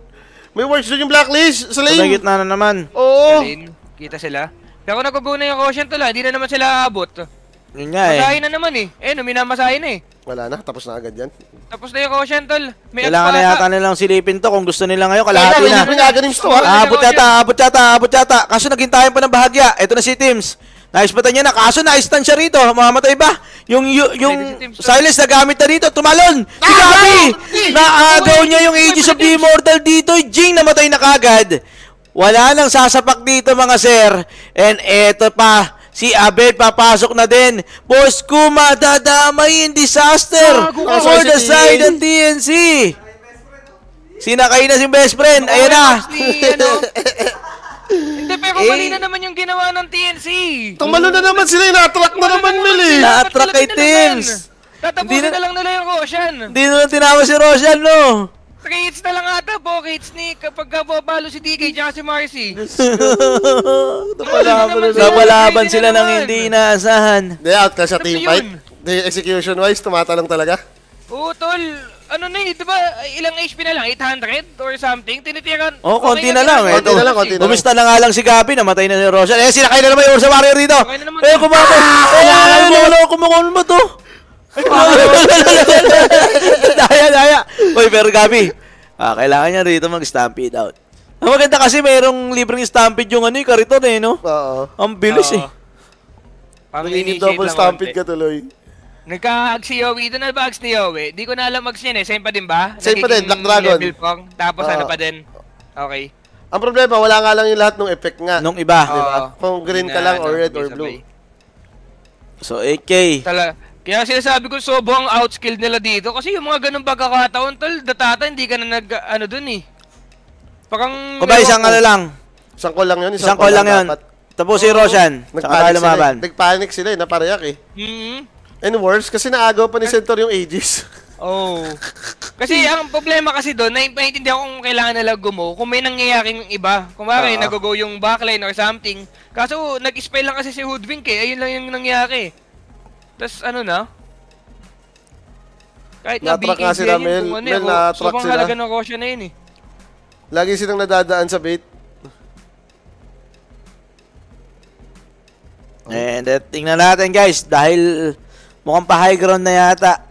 May words doon yung blacklist sa Sa lane. gitna na naman. Oo. Lane, Kita sila. Pero kung naguguna yung Ocean to hindi na naman sila aabot. Yun nga eh. Masahin na naman eh. Eh, no, minamasahin na eh. Wala na, tapos na agad yan. Tapos na yung Ocean tol. May Kailangan na yata nilang silipin to kung gusto nila ngayon. Kaya Kalahati na. na. Hindi nga ganin to ha. Ah, Abot yata, abot yata, abot yata. Kaso naghintayan pa ng bahagya. Ito na si Tims. Naispatan niya na. Kaso na-stun siya rito. Mamamatay ba? Yung, yung, yung Pwede si Tims to. silence na gamit na rito. Tumalon! Si Gabi! Naagaw niya yung Aegis of the Immortal dito. Jing namatay na kagad. Wala nang sasapak dito mga sir. And eto pa. Si Abel papasok na din. Boss Kuma, dadamay in disaster Gago ka. for the Si side ng TNC. Sinakay na si best friend. Ayan na. Ni, ano, Hindi, pero Eh. mali na naman yung ginawa ng TNC. Tumalo na naman sila. Na-attract na naman Mel eh. Na-attract kay nila. Tims. Tatapusin Hindi na- lang nila yung Ocean. Hindi na lang tinawa si Roshan, no? 3 hits na lang ata, po hits ni kapag kababalo si DK tsaka si Marcy. Napalaban na sila. Ng hindi inaasahan. Hindi, out ka sa Ano team fight. Execution-wise, tumatalong talaga. Oo, tol. Ano na eh, di ba? Ilang HP na lang? 800 or something? Tinitiran. Oh, konti na Okay lang. Konti Ito, na lang, konti na lang. Gumista na nga lang si Gabi, namatay na si Roshan. Eh, sinakay na naman yung Ursa Warrior dito. Okay na naman Eh, to. kumako. Eh, lolo, kumakon mo to. daya, daya. Uy, pero Gabi, ah, kailangan niya rito mag-stampede out. Ang maganda kasi mayroong libreng stampede yung ano, yung kariton eh, no? Oo. Ang bilis eh. Initiate double lang stampede konti. ka tuloy. Nagka-hug si Yowie. Ito na ba ni Yowie? Di ko na alam hugs niyan eh. Same pa din ba? Same pa din, Black Dragon. Level pong. Tapos Oo. ano pa din? Okay. Ang problema, wala nga lang yung lahat ng effect nga. Nung iba. Oo. Kung green ka Na, lang or red or blue. So, AK. Tala. Kaya sinasabi ko sobrang outskilled nila dito kasi yung mga ganung pagkakataon tol, datata hindi ka na nag ano dun eh. Parang ba isang ano lang, Isang call lang yun. isang call lang yun. dapat. Tapos si Roshan, saka tayo Nagpanic sila, lumaban. eh. Sila eh, naparayak eh. And worse, kasi naagaw pa ni Centaur yung Aegis. Oh. Kasi ang problema kasi doon, naiintindihan ko kung kailangan nila gumo, kung may nangyayaring iba. Kung bakit, Oo. nag-go yung backline or something. Kaso, nag-spell lang kasi si Hoodwink eh. Ayun lang yung nangyari. Tapos ano na? Kahit na BKB nga sila, yun, Mel. kung ano Mel, eh, sobrang sila. halaga ng Roshan na yun eh. Lagi silang nadadaan sa bait. And uh, tingnan natin guys, dahil mukhang pa high ground na yata.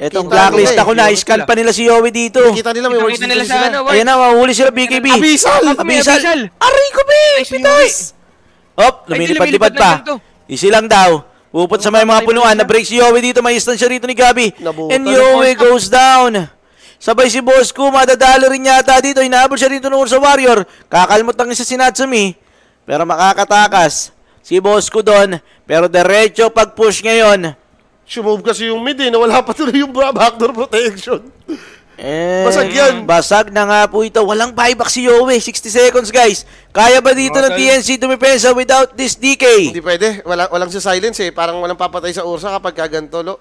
Itong Kita blacklist nila eh. ako na, scan pa nila si Yowie dito. Kita nila may words Kita dito nila sa ano. Ayan na, mahuli sila BKB. Abisal! Abisal! Abisal! Aray ko, be! Pitas! Hop, Ay, lumilipad-lipad pa. Easy lang daw. Puput sa may mga punuan. Na-break si Yowie dito. May instansya rito ni Gabi. And Yowie goes down. Sabay si Boss Kuma. Dadalo rin yata dito. Inaabot siya dito ng Ursa Warrior. Kakalmot lang isa si Natsumi. Pero makakatakas. Si Boss Ku doon. Pero diretso pag-push ngayon. Sumove kasi yung mid eh, nawala pa tuloy yung bra- backdoor protection. Eh, Basag yan. Basag na nga po ito. Walang buyback si Yowie. 60 seconds, guys. Kaya ba dito ng Okay. TNC dumipensa without this DK? Hindi pwede, wala, walang sa silence eh. Parang walang papatay sa Ursa kapag kaganto, lo.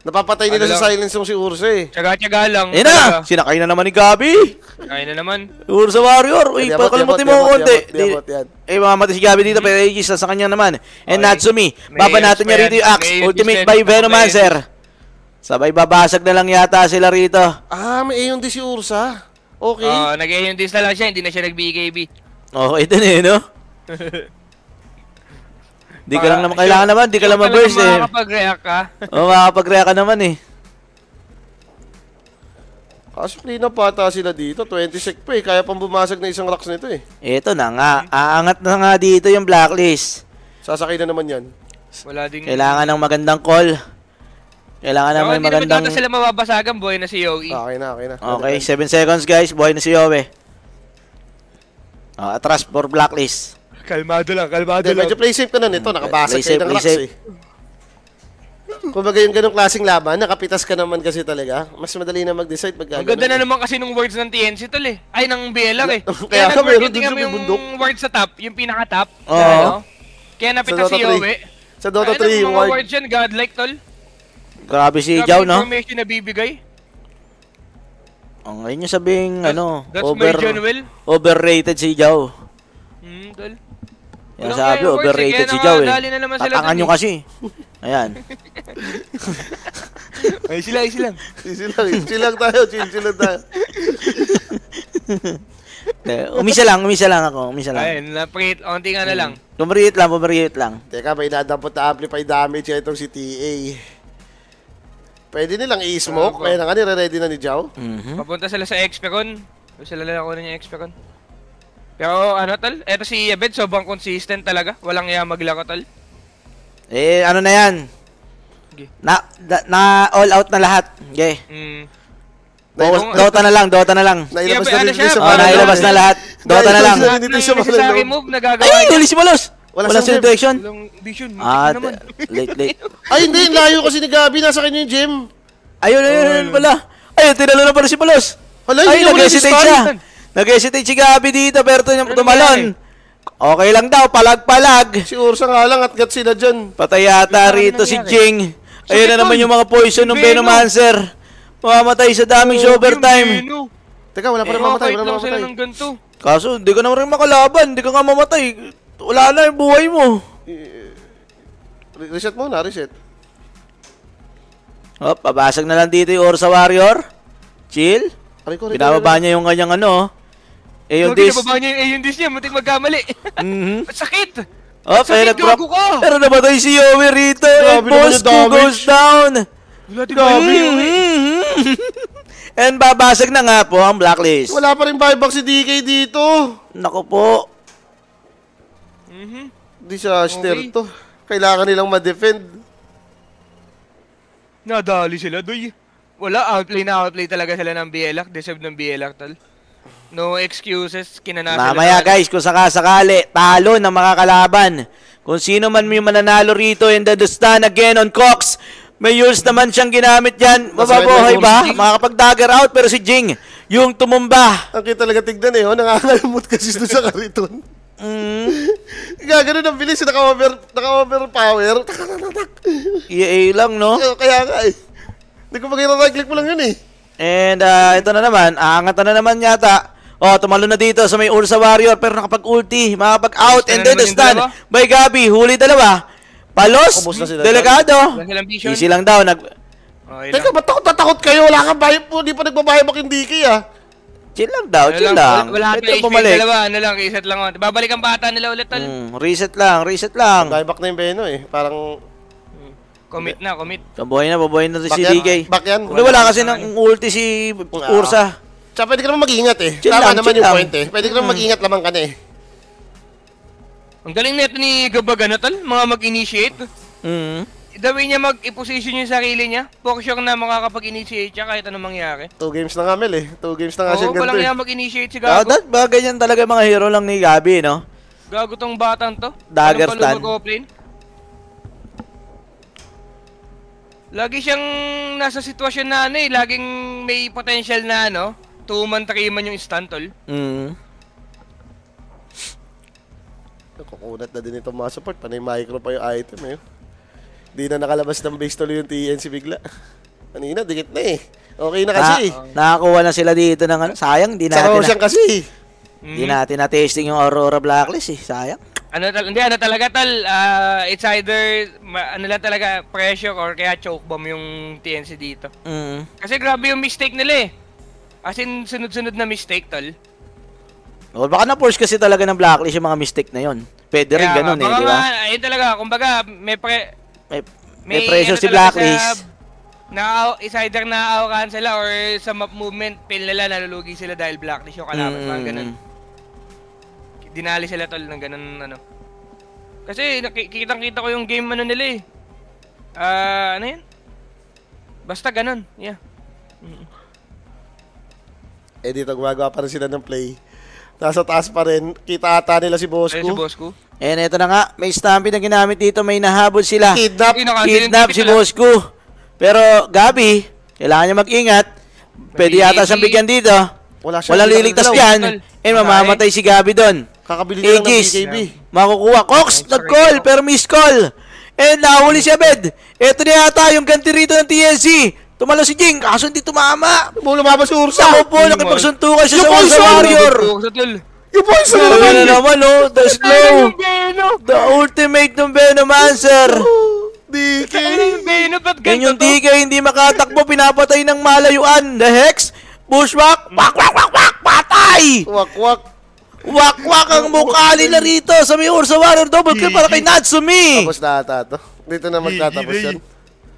Napapatay nila Ano sa silence yung si Ursa eh. Tsaga-tsaga lang. Ayan na! Sinakay na naman ni Gabi. Kaya na naman. Ursa Warrior. Uy, di mo ako konti. yan. Eh, mamamatay si Gabi dito, pero Aegis na sa kanya naman. And Okay. Natsumi, May baba natin niya rito yung yan. Axe. Ultimate by Venomancer. Sabay babasag na lang yata sila rito. Ah, may Aeon din si Ursa. Okay. Oh, nag-ayun dis na lang siya, hindi na siya nag-BKB. Okay din eh, no? Di ka lang naman, kailangan naman, di ka lang ma-burst eh. Makakapag-react ka. Oo, makakapag-react ka naman eh. Kaso play na pata sila dito. 20 sec pa eh. Kaya pang bumasag na isang rocks nito eh. Ito na nga, aangat na nga dito yung blacklist. Sasakay na naman yan. Wala ding... Kailangan ng magandang call. Kailangan na Pero may hindi naman magandang... sila mababasagan, boy, na si Yowie. Okay na, okay na. Okay, 7 seconds guys. Buhay na si Yowie. Oh, atras for blacklist. Kalmado lang, kalmado Hindi, medyo play safe ka na nito. Nakabasag Play kayo safe, ng rocks eh. Kumbaga yung ganong klaseng laban, nakapitas ka naman kasi talaga. Mas madali na mag-decide pag Ang ganda na naman kasi nung words ng TNC tol eh. Ay, ng BLR eh. Kaya nga, nag-work meron yun, dun tingnan mo yung bundok. word sa top, yung pinaka-top. Oo. ano. Kaya napitas si 3. Yowie. Sa Dota Ayun, 3, ang yung mga word. words yan, godlike tol. Grabe si Grabe Jaw, no? information na bibigay. Ang ngayon niya sabing, ano, That's over, my John Will. overrated si Jaw. Hmm, tol. Yan sabi, eh, overrated si Jaw eh. nakadali na naman sila Tatangan nyo eh. kasi. Ayan. Ay, sila, ay sila. Chill lang, chill lang tayo, chill, chill lang tayo. Umisa lang, umisa lang ako, umisa lang. Ayun, na-print, onti nga na lang. Pumariit lang, pumariit lang. Teka, may inadampot na amplify damage yan itong si TA. Pwede nilang i-smoke. Kaya na nga, nire-ready na ni Jao. Mhm. Papunta sila sa Expecon. Doon sila lalakunan yung Expecon. Pero ano tol, eto si Abed sobrang consistent talaga. Walang iya maglaro tol. Eh, ano na yan? Sige. Na, da- na all out na lahat. Okay. Mm. Focus, Dota na lang, Dota na lang. Nailabas Kaya, na ano rin siya, sa Oh, nailabas na lahat. Dota na lang. Ng siya malalaman. move nagagawa Ay, niya. huli si Malos! Wala Wala gem. direction. Walang vision. Ah, naman. late, late. Ay, hindi. Layo kasi ni Gabi. Nasa kanya yung gym. Ayun, ayun, ayun pala. Ayun, tinalo na pala si Malos. Hala, Ay, hindi nag-hesitate na-stun. siya. Nag-hesitate si Gabi dito, pero tum- tumalon. Okay lang daw, palag-palag. Si Ursa nga lang at gat sila dyan. Patay yata rito si? Jing. Ayun na naman yung mga poison ng Venom. Venomancer. Mamamatay sa daming Oh, overtime. Teka, wala pa Eh, rin mamatay. mga Wala sila mamatay. ng ganito. Kaso, hindi ka naman rin makalaban. Hindi ka nga mamatay. Wala na yung buhay mo. Re- Reset muna, reset. Oh, pabasag na lang dito yung Orsa Warrior. Chill. Ko. niya yung kanyang ano. Eh, yung Yung dis. Gagi, niya yung dis niya, mutik magkamali. Mhm. Ba't sakit? Oh, Sakit, pero drop. gago ka. Pero namatay si Yowie rito. Grabe And naman boss yung damage. goes down. Wala din Grabe. Mhm. And babasag na nga po ang blacklist. Wala pa rin buyback si DK dito. Nako po. Mhm. Disaster Okay. to. Kailangan nilang ma-defend. Nadali sila, doy. Wala, outplay na outplay talaga sila ng BLAC. Deserve ng BLAC, tal. No excuses, kinanasa Mamaya guys, kung sakasakali, talo ng mga kalaban. Kung sino man may mananalo rito and the stand again on Cox. May Yules naman siyang ginamit yan. Mababuhay ba? Makakapag-dagger out pero si Jing, yung tumumba. Ang kita talaga tignan eh, oh, nangangalmot kasi doon sa kariton. Mm, Gagano ng bilis, naka-over, naka-overpower. EA lang, no? Eh, Kaya nga eh. Hindi ko mag-right click mo lang yun eh. And ah, ito na naman, aangat na naman yata. Oh, tumalo na dito sa may Ursa Warrior pero nakapag-ulti, makapag-out and then the stun by Gabi. Huli dalawa. Palos, Ubus na sila vision. Easy lang daw. Nag, Okay lang. Teka, ba't takot na takot kayo? Wala kang bayad po, di pa nagbabayabak yung DK ah. chill lang daw, Ano chill lang, lang. Wala, wala Ito pa HP bumalik. dalawa, ano lang, reset lang. Babalik ang bata nila ulit, tal. Mm, reset lang, reset lang. Buyback na yung Beno eh. Parang, Commit na, commit. Kabuhay na, babuhay na si. DK. Back yan. Wala, wala kasi ng ulti si Ah. Ursa. Tsaka pwede ka naman mag-ingat eh. Chill Tama lang, naman chill yung lang. point eh. Pwede ka naman mag-ingat lamang ka na eh. Ang galing nito ni Gabaga na, tal. Mga mag-initiate. Mm. The way niya mag-i-position yung sarili niya, for sure na makakapag-initiate siya kahit anong mangyari. Two games na nga Mel eh. Two games na nga Oo, siyang walang ganito niya eh. mag-initiate si Ah, Gago. that, ba ganyan talaga mga hero lang ni Gabi, no? Gago tong batang to. Dagger Walang stun. palumag offlane. Lagi siyang nasa sitwasyon na ano eh, laging may potential na ano, 2 man 3 man yung stun tol. Mm. Kukunat na din itong mga support. Panay micro pa yung item eh. Di na nakalabas ng base tuloy yung TNC bigla. Kanina, dikit na eh. Okay na kasi. Na, nakakuha na sila dito ng ano. Sayang, di Sa natin, na, Roshan kasi. di natin na-testing yung Aurora Blacklist eh. Sayang. Ano tal, hindi ano talaga tal, ah, it's either ma- ano lang talaga pressure or kaya choke bomb yung TNC dito. Mm. Kasi grabe yung mistake nila eh. As in sunod-sunod na mistake tol. O, baka na-force kasi talaga ng Blacklist yung mga mistake na yon. Pwede rin ganun eh, di ba? ayun talaga, kumbaga may pre May, may, pressure ano si Blacklist. na is either na-cancel sila or sa map movement, fail nila, nalulugi sila dahil blacklist yung kalaban. Parang ganun. Mm. Dinali sila tol ng ganun ano. Kasi nakikita-kita ko yung game ano nila eh. Ah, ano yun? Basta ganun. Yeah. Eh dito gumagawa pa rin sila ng play. Nasa taas pa rin. Kita ata nila si Bosco. Ayun si boss ko. And eto na nga, may stampede na ginamit dito, may nahabol sila. Kidnap. Kidnap si Bosco. Pero Gabi, kailangan niya mag-ingat. Pwede May yata siyang bigyan dito. Wala siya. Hindi liligtas yan. And mamamatay si Gabi doon. Kakabili lang ng. BKB. Makukuha. Cox, nag-call, pero miss call. And nahuli si Abed. Ito na yata yung ganti rito ng TNC. Tumalo si Jing, kaso hindi tumama. Mo lumabas si Ursa. Sa po, nakipagsuntukan siya Yung sa Ursa poison! Warrior. Yung boys na naman. na naman, oh, the slow. Yung! The ultimate ng Venomancer. DK. Yung Yan yung to? DK, hindi makatakbo, pinapatay ng malayuan. The Hex, Bushwhack, wak, wak, wak, wak, patay! Wak, wak. Wak, wak ang mukha nila rito sa may Ursa Warrior. Double kill para kay Natsumi. Tapos na ata to. Dito na magtatapos yan.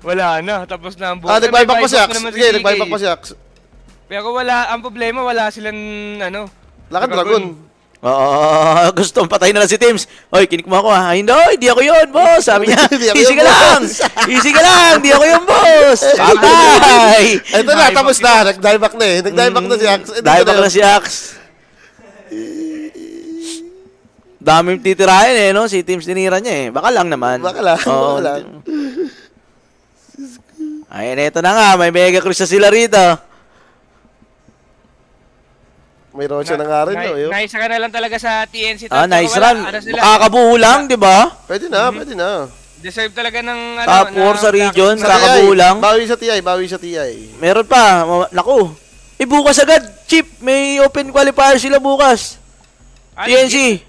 Wala na, tapos na ang buhay. Ah, nag-buyback pa si naman Sige, nag-buyback DK. pa si Axe. Pero wala, ang problema, wala silang, ano, Lakad Dragon. Oo, gustong patay na lang si Tims. Oy, kinik mo ako ha. Hindi, hindi ako yun, boss. Sabi niya, easy yun, ka lang. boss." Easy ka lang, hindi ako yun, boss. Patay. Ito na, tapos na. Nag-dieback na eh. Nag-dieback na si Axe. Yun. na si Axe. Daming titirahin eh, no? Si Tims tinira niya eh. Baka lang naman. Baka lang, Oo. baka lang. Ayun, eto na nga. May Mega Cruise na sila rito. May Rocha na nga rin. no, yun. Nice ka na lang talaga sa TNC. Ah, nice wala, run. Ano Kakabuo lang, di ba? Pwede na, pwede na. deserve talaga ng, ano, Top na- 4 sa region. Sa Kakabuo lang. Bawi sa TI, bawi sa TI. Meron pa. Naku. Eh, bukas agad. Chip, may open qualifier sila bukas. Ah, TNC.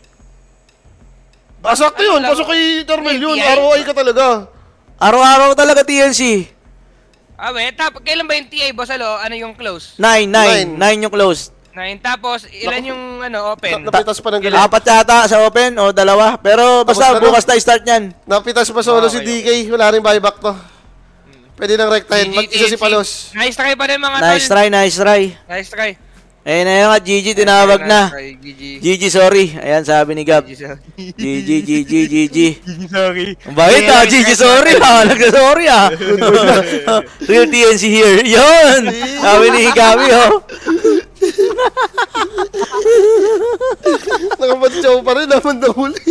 Ah, sakto yun. Pasok kay Darmel yun. ROI ka talaga. Araw-araw talaga TNC. Ah, wait. Tap, kailan ba yung TA, boss? Alo? Ano yung close? 9, 9. Nine. 9 yung close. Nine. Tapos, ilan Naku. yung, ano, open? Napitas pa ng galing. Apat yata sa open o dalawa. Pero basta Tapos ano? bukas na start yan. Napitas pa solo si Okay, DK. Wala rin buyback to. Pwede nang rektahin. GG, Mag-isa si. Palos. Nice try pa rin, mga Nice tol. try, nice try. Nice try. Ayun na yun nga, GG tinawag na. GG, sorry. Ayan, sabi ni Gab. GG, sorry. GG, GG, GG. sorry. Ang Bakit ah? GG, sorry ah. Nagsa-sorry ah. Real TNC here. Yun! Sabi ni Gabi oh. Nakabatsaw pa rin naman na huli.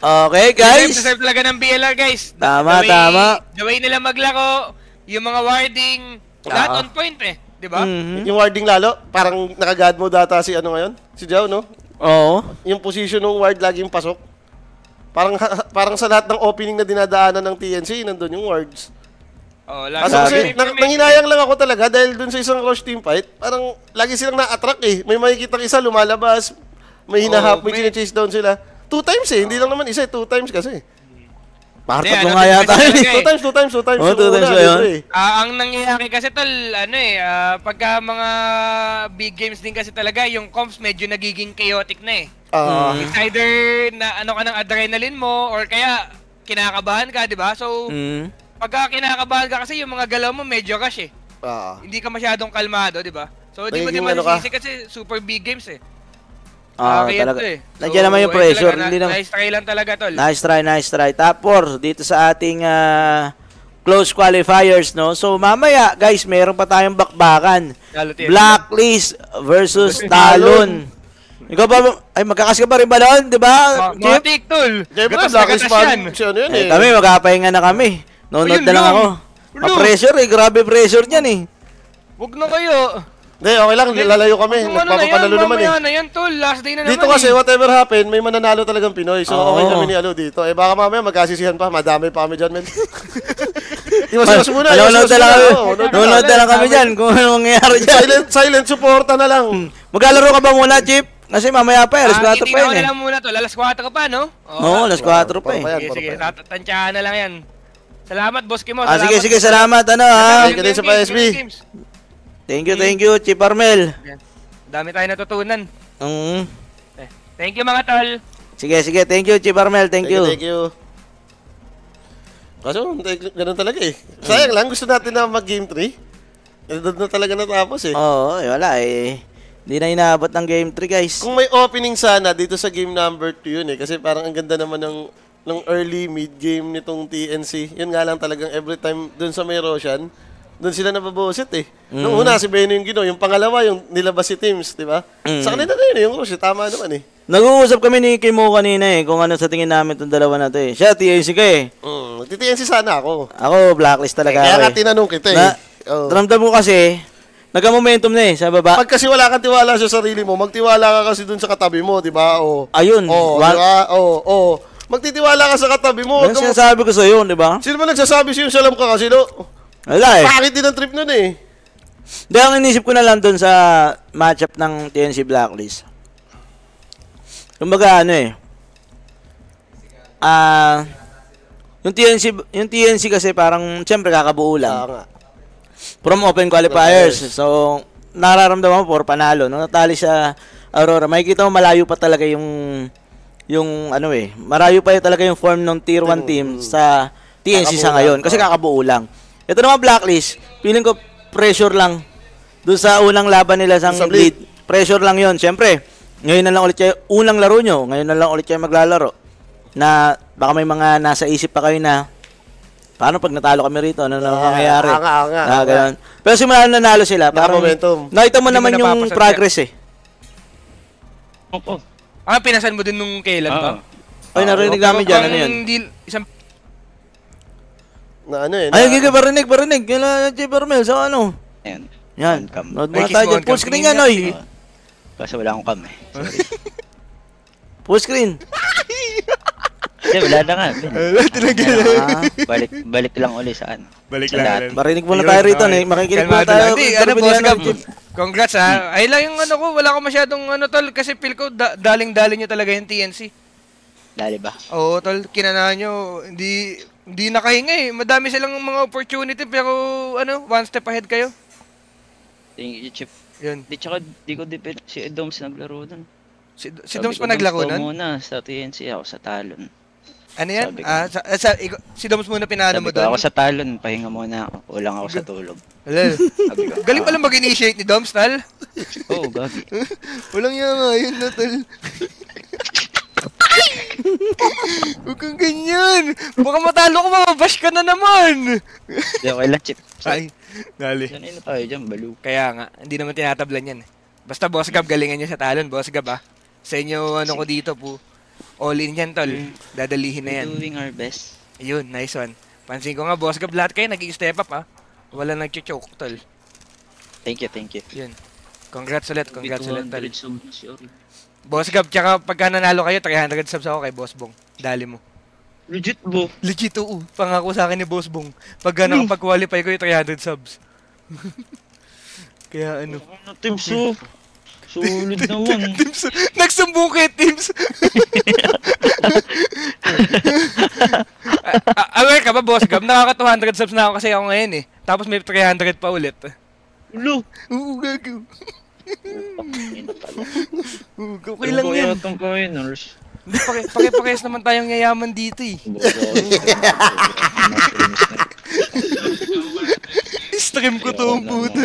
Okay, Guys, deserve talaga ng BLR, guys. Tama, tama. Way nila maglaro, yung mga warding, lahat Ah. on point eh. Di ba? Mhm. Yung warding lalo, parang naka-god mode data si ano ngayon? Si Jao, no? Oo. Yung position ng ward laging pasok. Parang parang sa lahat ng opening na dinadaanan ng TNC, nandun yung wards. Oh, Kaso lagi. kasi, May- nang, nanginayang lang ako talaga dahil dun sa isang rush team fight, parang lagi silang na-attract eh. May makikita isa, lumalabas, may hinahap, Oo, may may- chase down sila. Two times eh, hindi lang naman isa, eh, two times kasi. Parang Hindi, tatlo nga yata yun eh. Two times, two times, two times. Oh, two times yun? Ah, ang nangyayari kasi tol, ano eh, ah, pagka mga big games din kasi talaga, yung comps medyo nagiging chaotic na eh. Ah, It's either na ano ka ng adrenaline mo or kaya kinakabahan ka, di ba? So, Mm. pagka kinakabahan ka kasi yung mga galaw mo medyo rush eh. ah. Hindi ka masyadong kalmado, di ba? So, di mo din Nagiging ano ka? masisisi kasi super big games eh. Ah, kaya talaga. eh. Nandiyan naman yung ayun pressure. talaga, Hindi na- naman. Nice try lang talaga, tol. Nice try, nice try. Tapos, dito sa ating ah, close qualifiers, no? So, mamaya, guys, meron pa tayong bakbakan. Blacklist versus Talon. Ikaw ba, ay magkakas ka pa rin ba doon, di ba? Ma- Chip? Mga tik, tol. Na Blacklist ano yun Eh, eh. kami, magkapahinga na kami. Nunod Ayun na lang ako. Ma-pressure eh, grabe pressure niyan eh. Huwag na kayo. Hindi, okay lang, lalayo kami. Kung ano na yan, Nagpapapanalo naman eh. mamaya na yan, tol. Last day na Dito naman kasi, eh. whatever happen, may mananalo talagang Pinoy. So, Oo. okay kami ni Alo dito. Eh, baka mamaya magkasisihan pa. Madami pa kami dyan, men. Iwas-iwas muna. Nanonood iwas-iwas na lang muna. kami. Oo, nood na Nanonood na lang kami dyan kung anong mangyayari dyan. Silent, silent supporta na lang. Maglalaro ka ba muna, Chip? Kasi mamaya pa, alas 4 Ah, pa yun eh. na lang muna, tol. Alas 4 ka pa, no? Oo, alas 4 pa eh. Sige, paro sige. pa yan. Tatantsahan na lang yan. Salamat, boss Kimo. Ah, sige, Salamat. sige, salamat. Ano ha? Thank you din sa PSB. Thank you, thank you, Chip Armel. Dami tayo natutunan. Mm. Eh, Thank you, mga tol. Sige, sige, thank you, Chip Armel. Thank you. Thank you. Kaso, ganun talaga eh. Sayang lang, gusto natin na mag-game 3. Eh, doon na talaga natapos eh. Oo, eh, wala eh. Hindi na inaabot ng game 3, guys. Kung may opening sana dito sa game number 2 yun eh. Kasi parang ang ganda naman ng, ng early mid-game nitong TNC. Yun nga lang talagang every time dun sa may Roshan, dun sila nababosit eh. Nung una, si Beno yung gino. Yung pangalawa, yung nilabas si Teams, di ba? Sa kanila na yun eh, yung Rosh. eh. Tama naman eh. Nag-uusap kami ni Kimo kanina eh, kung ano sa tingin namin itong dalawa na to eh. Siya, TNC ka eh. Mm, nagti-TNC sana ako. Ako, blacklist talaga Kaya ako eh. tinanong kita eh. Na, Oo. Ramdam ko kasi, nagka-momentum na eh, sa baba. Pag kasi wala kang tiwala sa sarili mo, magtiwala ka kasi dun sa katabi mo, di ba? O, Ayun, oh, one- di ba? Oo, oh, Magtitiwala ka sa katabi mo. Ano kang- sinasabi ko sa iyo, di ba? Sino ba nagsasabi sa'yo salam ka kasi, no? Wala eh. Bakit din ang trip nun eh? Hindi, ang inisip ko na lang dun sa matchup ng TNC Blacklist. Kumbaga ano eh. Ah, yung TNC yung TNC kasi parang siyempre kakabuo lang Ah, nga. from open qualifiers. So nararamdaman mo for panalo. Nung natali sa Aurora, makikita mo malayo pa talaga yung yung ano eh, malayo pa yun talaga yung form ng tier 1 team sa TNC sa ngayon kasi kakabuo lang. Ito naman blacklist, feeling ko pressure lang doon sa unang laban nila sa lead. Pressure lang yon Siyempre, ngayon na lang ulit kayo, unang laro nyo, ngayon na lang ulit kayo maglalaro. Na baka may mga nasa isip pa kayo na paano pag natalo kami rito, ano na Ah, mangyayari? ah, nga, ah, Ah, ah, ganun. Pero simula na nanalo sila, parang Naka-momentum. nakita mo Hindi mo naman yung progress eh. Opo. Ah, pinasan mo din nung kailan ba? Ay, narinig Okay, namin dyan, ano yun? Hindi, isang Na ano eh. Ay, na- giga, barinig, barinig. Yan na, J. Bermel, sa ano? Ayan. Yan. Nood Ay, kiss tayo mo dyan. Full screen yan, nga, oy. Kaso wala akong cam eh. Sorry. Full screen. Hindi, wala na nga. Ben. Ah, balik, balik lang uli sa ano. Balik lang, lahat. lang. barinig muna tayo rito. eh. Makikinig muna tayo. Hindi, ano, niya, Gab. Congrats ha. Ay lang yung ano ko, wala ko masyadong ano tol, kasi feel ko da- daling-dali nyo talaga yung TNC. Dali ba? Oo tol, kinanahan nyo, hindi, hindi nakahinga eh. Madami silang mga opportunity pero ano, one step ahead kayo. Thank you, Chip. Yun. Di, tsaka di ko depend si Edoms naglaro dun. Si, si Sabi Doms ko, pa naglaro nun? muna sa TNC, ako sa Talon. Ano yan? Sabi ko. Ah, sa, sa, ikaw- si Doms muna pinano Sabi mo doon? ako sa Talon, pahinga muna ako. Kulang ako sa tulog. Sabi ko, Galing pala mag-initiate ni Doms, tal. Oo, oh, gagi. Walang yan nga, yun na, tal. Huwag kang ganyan. Baka matalo ko, mababash ka na naman. Di, okay lang, Chip. Ay, dali. Sanay na tayo dyan, balo. Kaya nga, hindi naman tinatablan yan. eh. Basta Boss Gab, galingan nyo sa talon, Boss Gab ah. Sa inyo, ano ko dito po. All in yan, tol. Dadalihin na yan. We're doing our best. Ayun, nice one. Pansin ko nga, Boss Gab, lahat kayo nag-i-step up ah. Wala nag-choke, tol. Thank you, thank you. Yun. Congrats ulit, congrats ulit, tol. Na. Boss Gab, tsaka pagka nanalo kayo, 300 subs ako kay Boss Bong. Dali mo. Legit, bo. Legit, oo. Pangako sa akin ni Boss Bong. Pagka nakapag-qualify ko yung 300 subs. Kaya ano. Ano, Teams, oh. Solid naman. Teams, nagsumbong kay Teams. Aware ka ba, Boss Gab? Nakaka 200 subs na ako kasi ako ngayon eh. Tapos may 300 pa ulit. Ulo. Oo, gago. Okay lang yan. Itong finals. Hindi, pake, pake-pakes naman tayong yayaman dito eh. Stream ko to ang puto.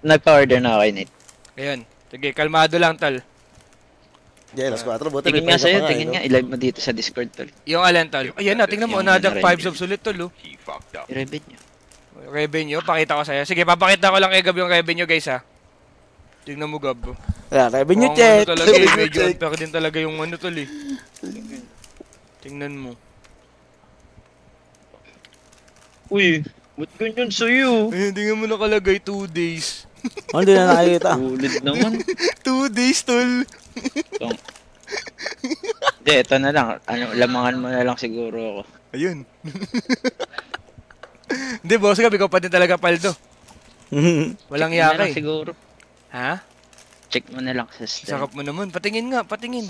Nagpa-order na ako kay Nate. Ayun. Sige, kalmado lang, tal. Yeah, alas 4. Buti Tingin nga sa'yo, pa tingin eh, nga, i-live mo dito sa Discord, tol. Yung alin, tal. Ayan na, tingnan mo. Another ano, 5 revenue. subs ulit, tol. oh. I-revenue. Revenue, pakita ko sa'yo. Sige, papakita ko lang kay Gab yung revenue, guys, ha. Tingnan mo, Gab. Yeah, revenue Mukhang check. Ano talaga, eh, Revenue medyo check. unfair din talaga yung ano, tol, eh. Tingnan mo. Uy, ba't ganyan sa'yo? Ayun, tingnan mo nakalagay 2 days. Oh, Hindi na nakikita. Ulit naman. 2 days, tol. Hindi, ito na lang. Ano, lamangan mo na lang siguro ako. Ayun. Hindi, boss Gab, ikaw pa din talaga paldo. Walang Check eh. siguro. Ha? Check mo na lang sa stream. Sakap mo naman. Patingin nga, patingin.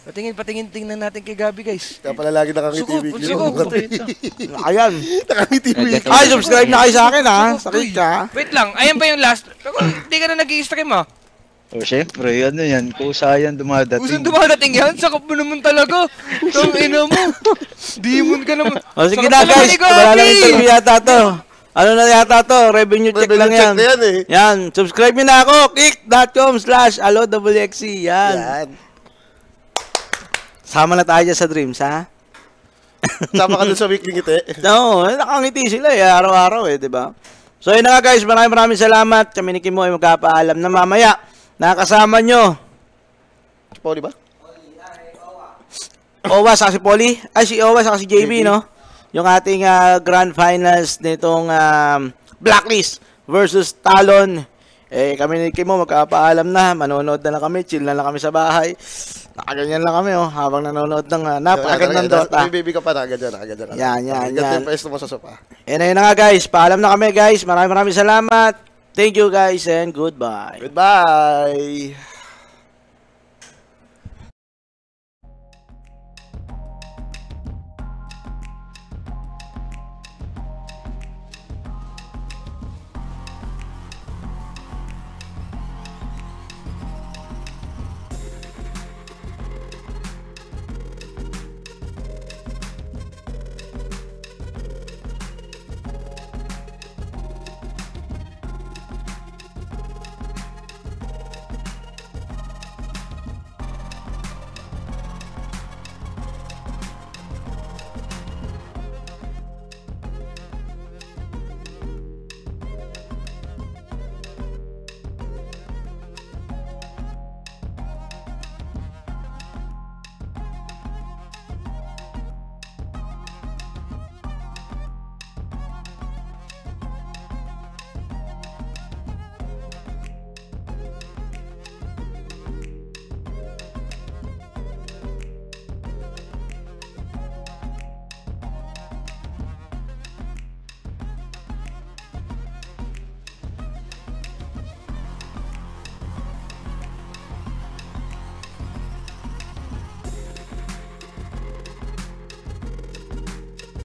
Patingin, patingin, tingnan natin kay Gabi, guys. Kaya pala lagi nakangiti Suko, Vicky. suko. Ayan. Nakangiti Vicky. Ay, subscribe na kayo sa akin ha. Sakit ka. Wait lang, ayan ba yung last? Pero hindi ka na nag-i-stream ah. O syempre, ano yan, kusa yan dumadating. Kung dumadating yan, sakap mo naman talaga. Tang ina mo. Demon ka naman. O sige Sakap na guys, wala lang interview yata to. Ano na yata to? Revenue check Revenue lang check yan. na yan eh. Yan, subscribe nyo na ako. Kick.com slash alowxc. Yan. Yan. Sama na tayo dyan sa dreams, ha? Sama ka dun sa weekly ngiti. No, eh, nakangiti sila eh, araw-araw eh, di ba? So yun na nga guys, maraming maraming salamat. Kami ni Kimo ay magpapaalam na mamaya. Nakasama nyo. Poli ba? Owa sa si Polly. Ay, si Owa sa si JB, JB. no? Yung ating ah, grand finals nitong um, Blacklist versus Talon. Eh, kami ni Kimo magpapaalam na. Manonood na lang kami. Chill na lang kami sa bahay. Nakaganyan lang kami, oh. Habang nanonood ng uh, napakagandang Dota. May baby ka pa na, ganyan na, ganyan na. Yan, yan, Ganyan yan. yung pwesto mo sa sopa. And ayun na nga guys, paalam na kami guys. Maraming maraming salamat. Thank you guys and goodbye. Goodbye!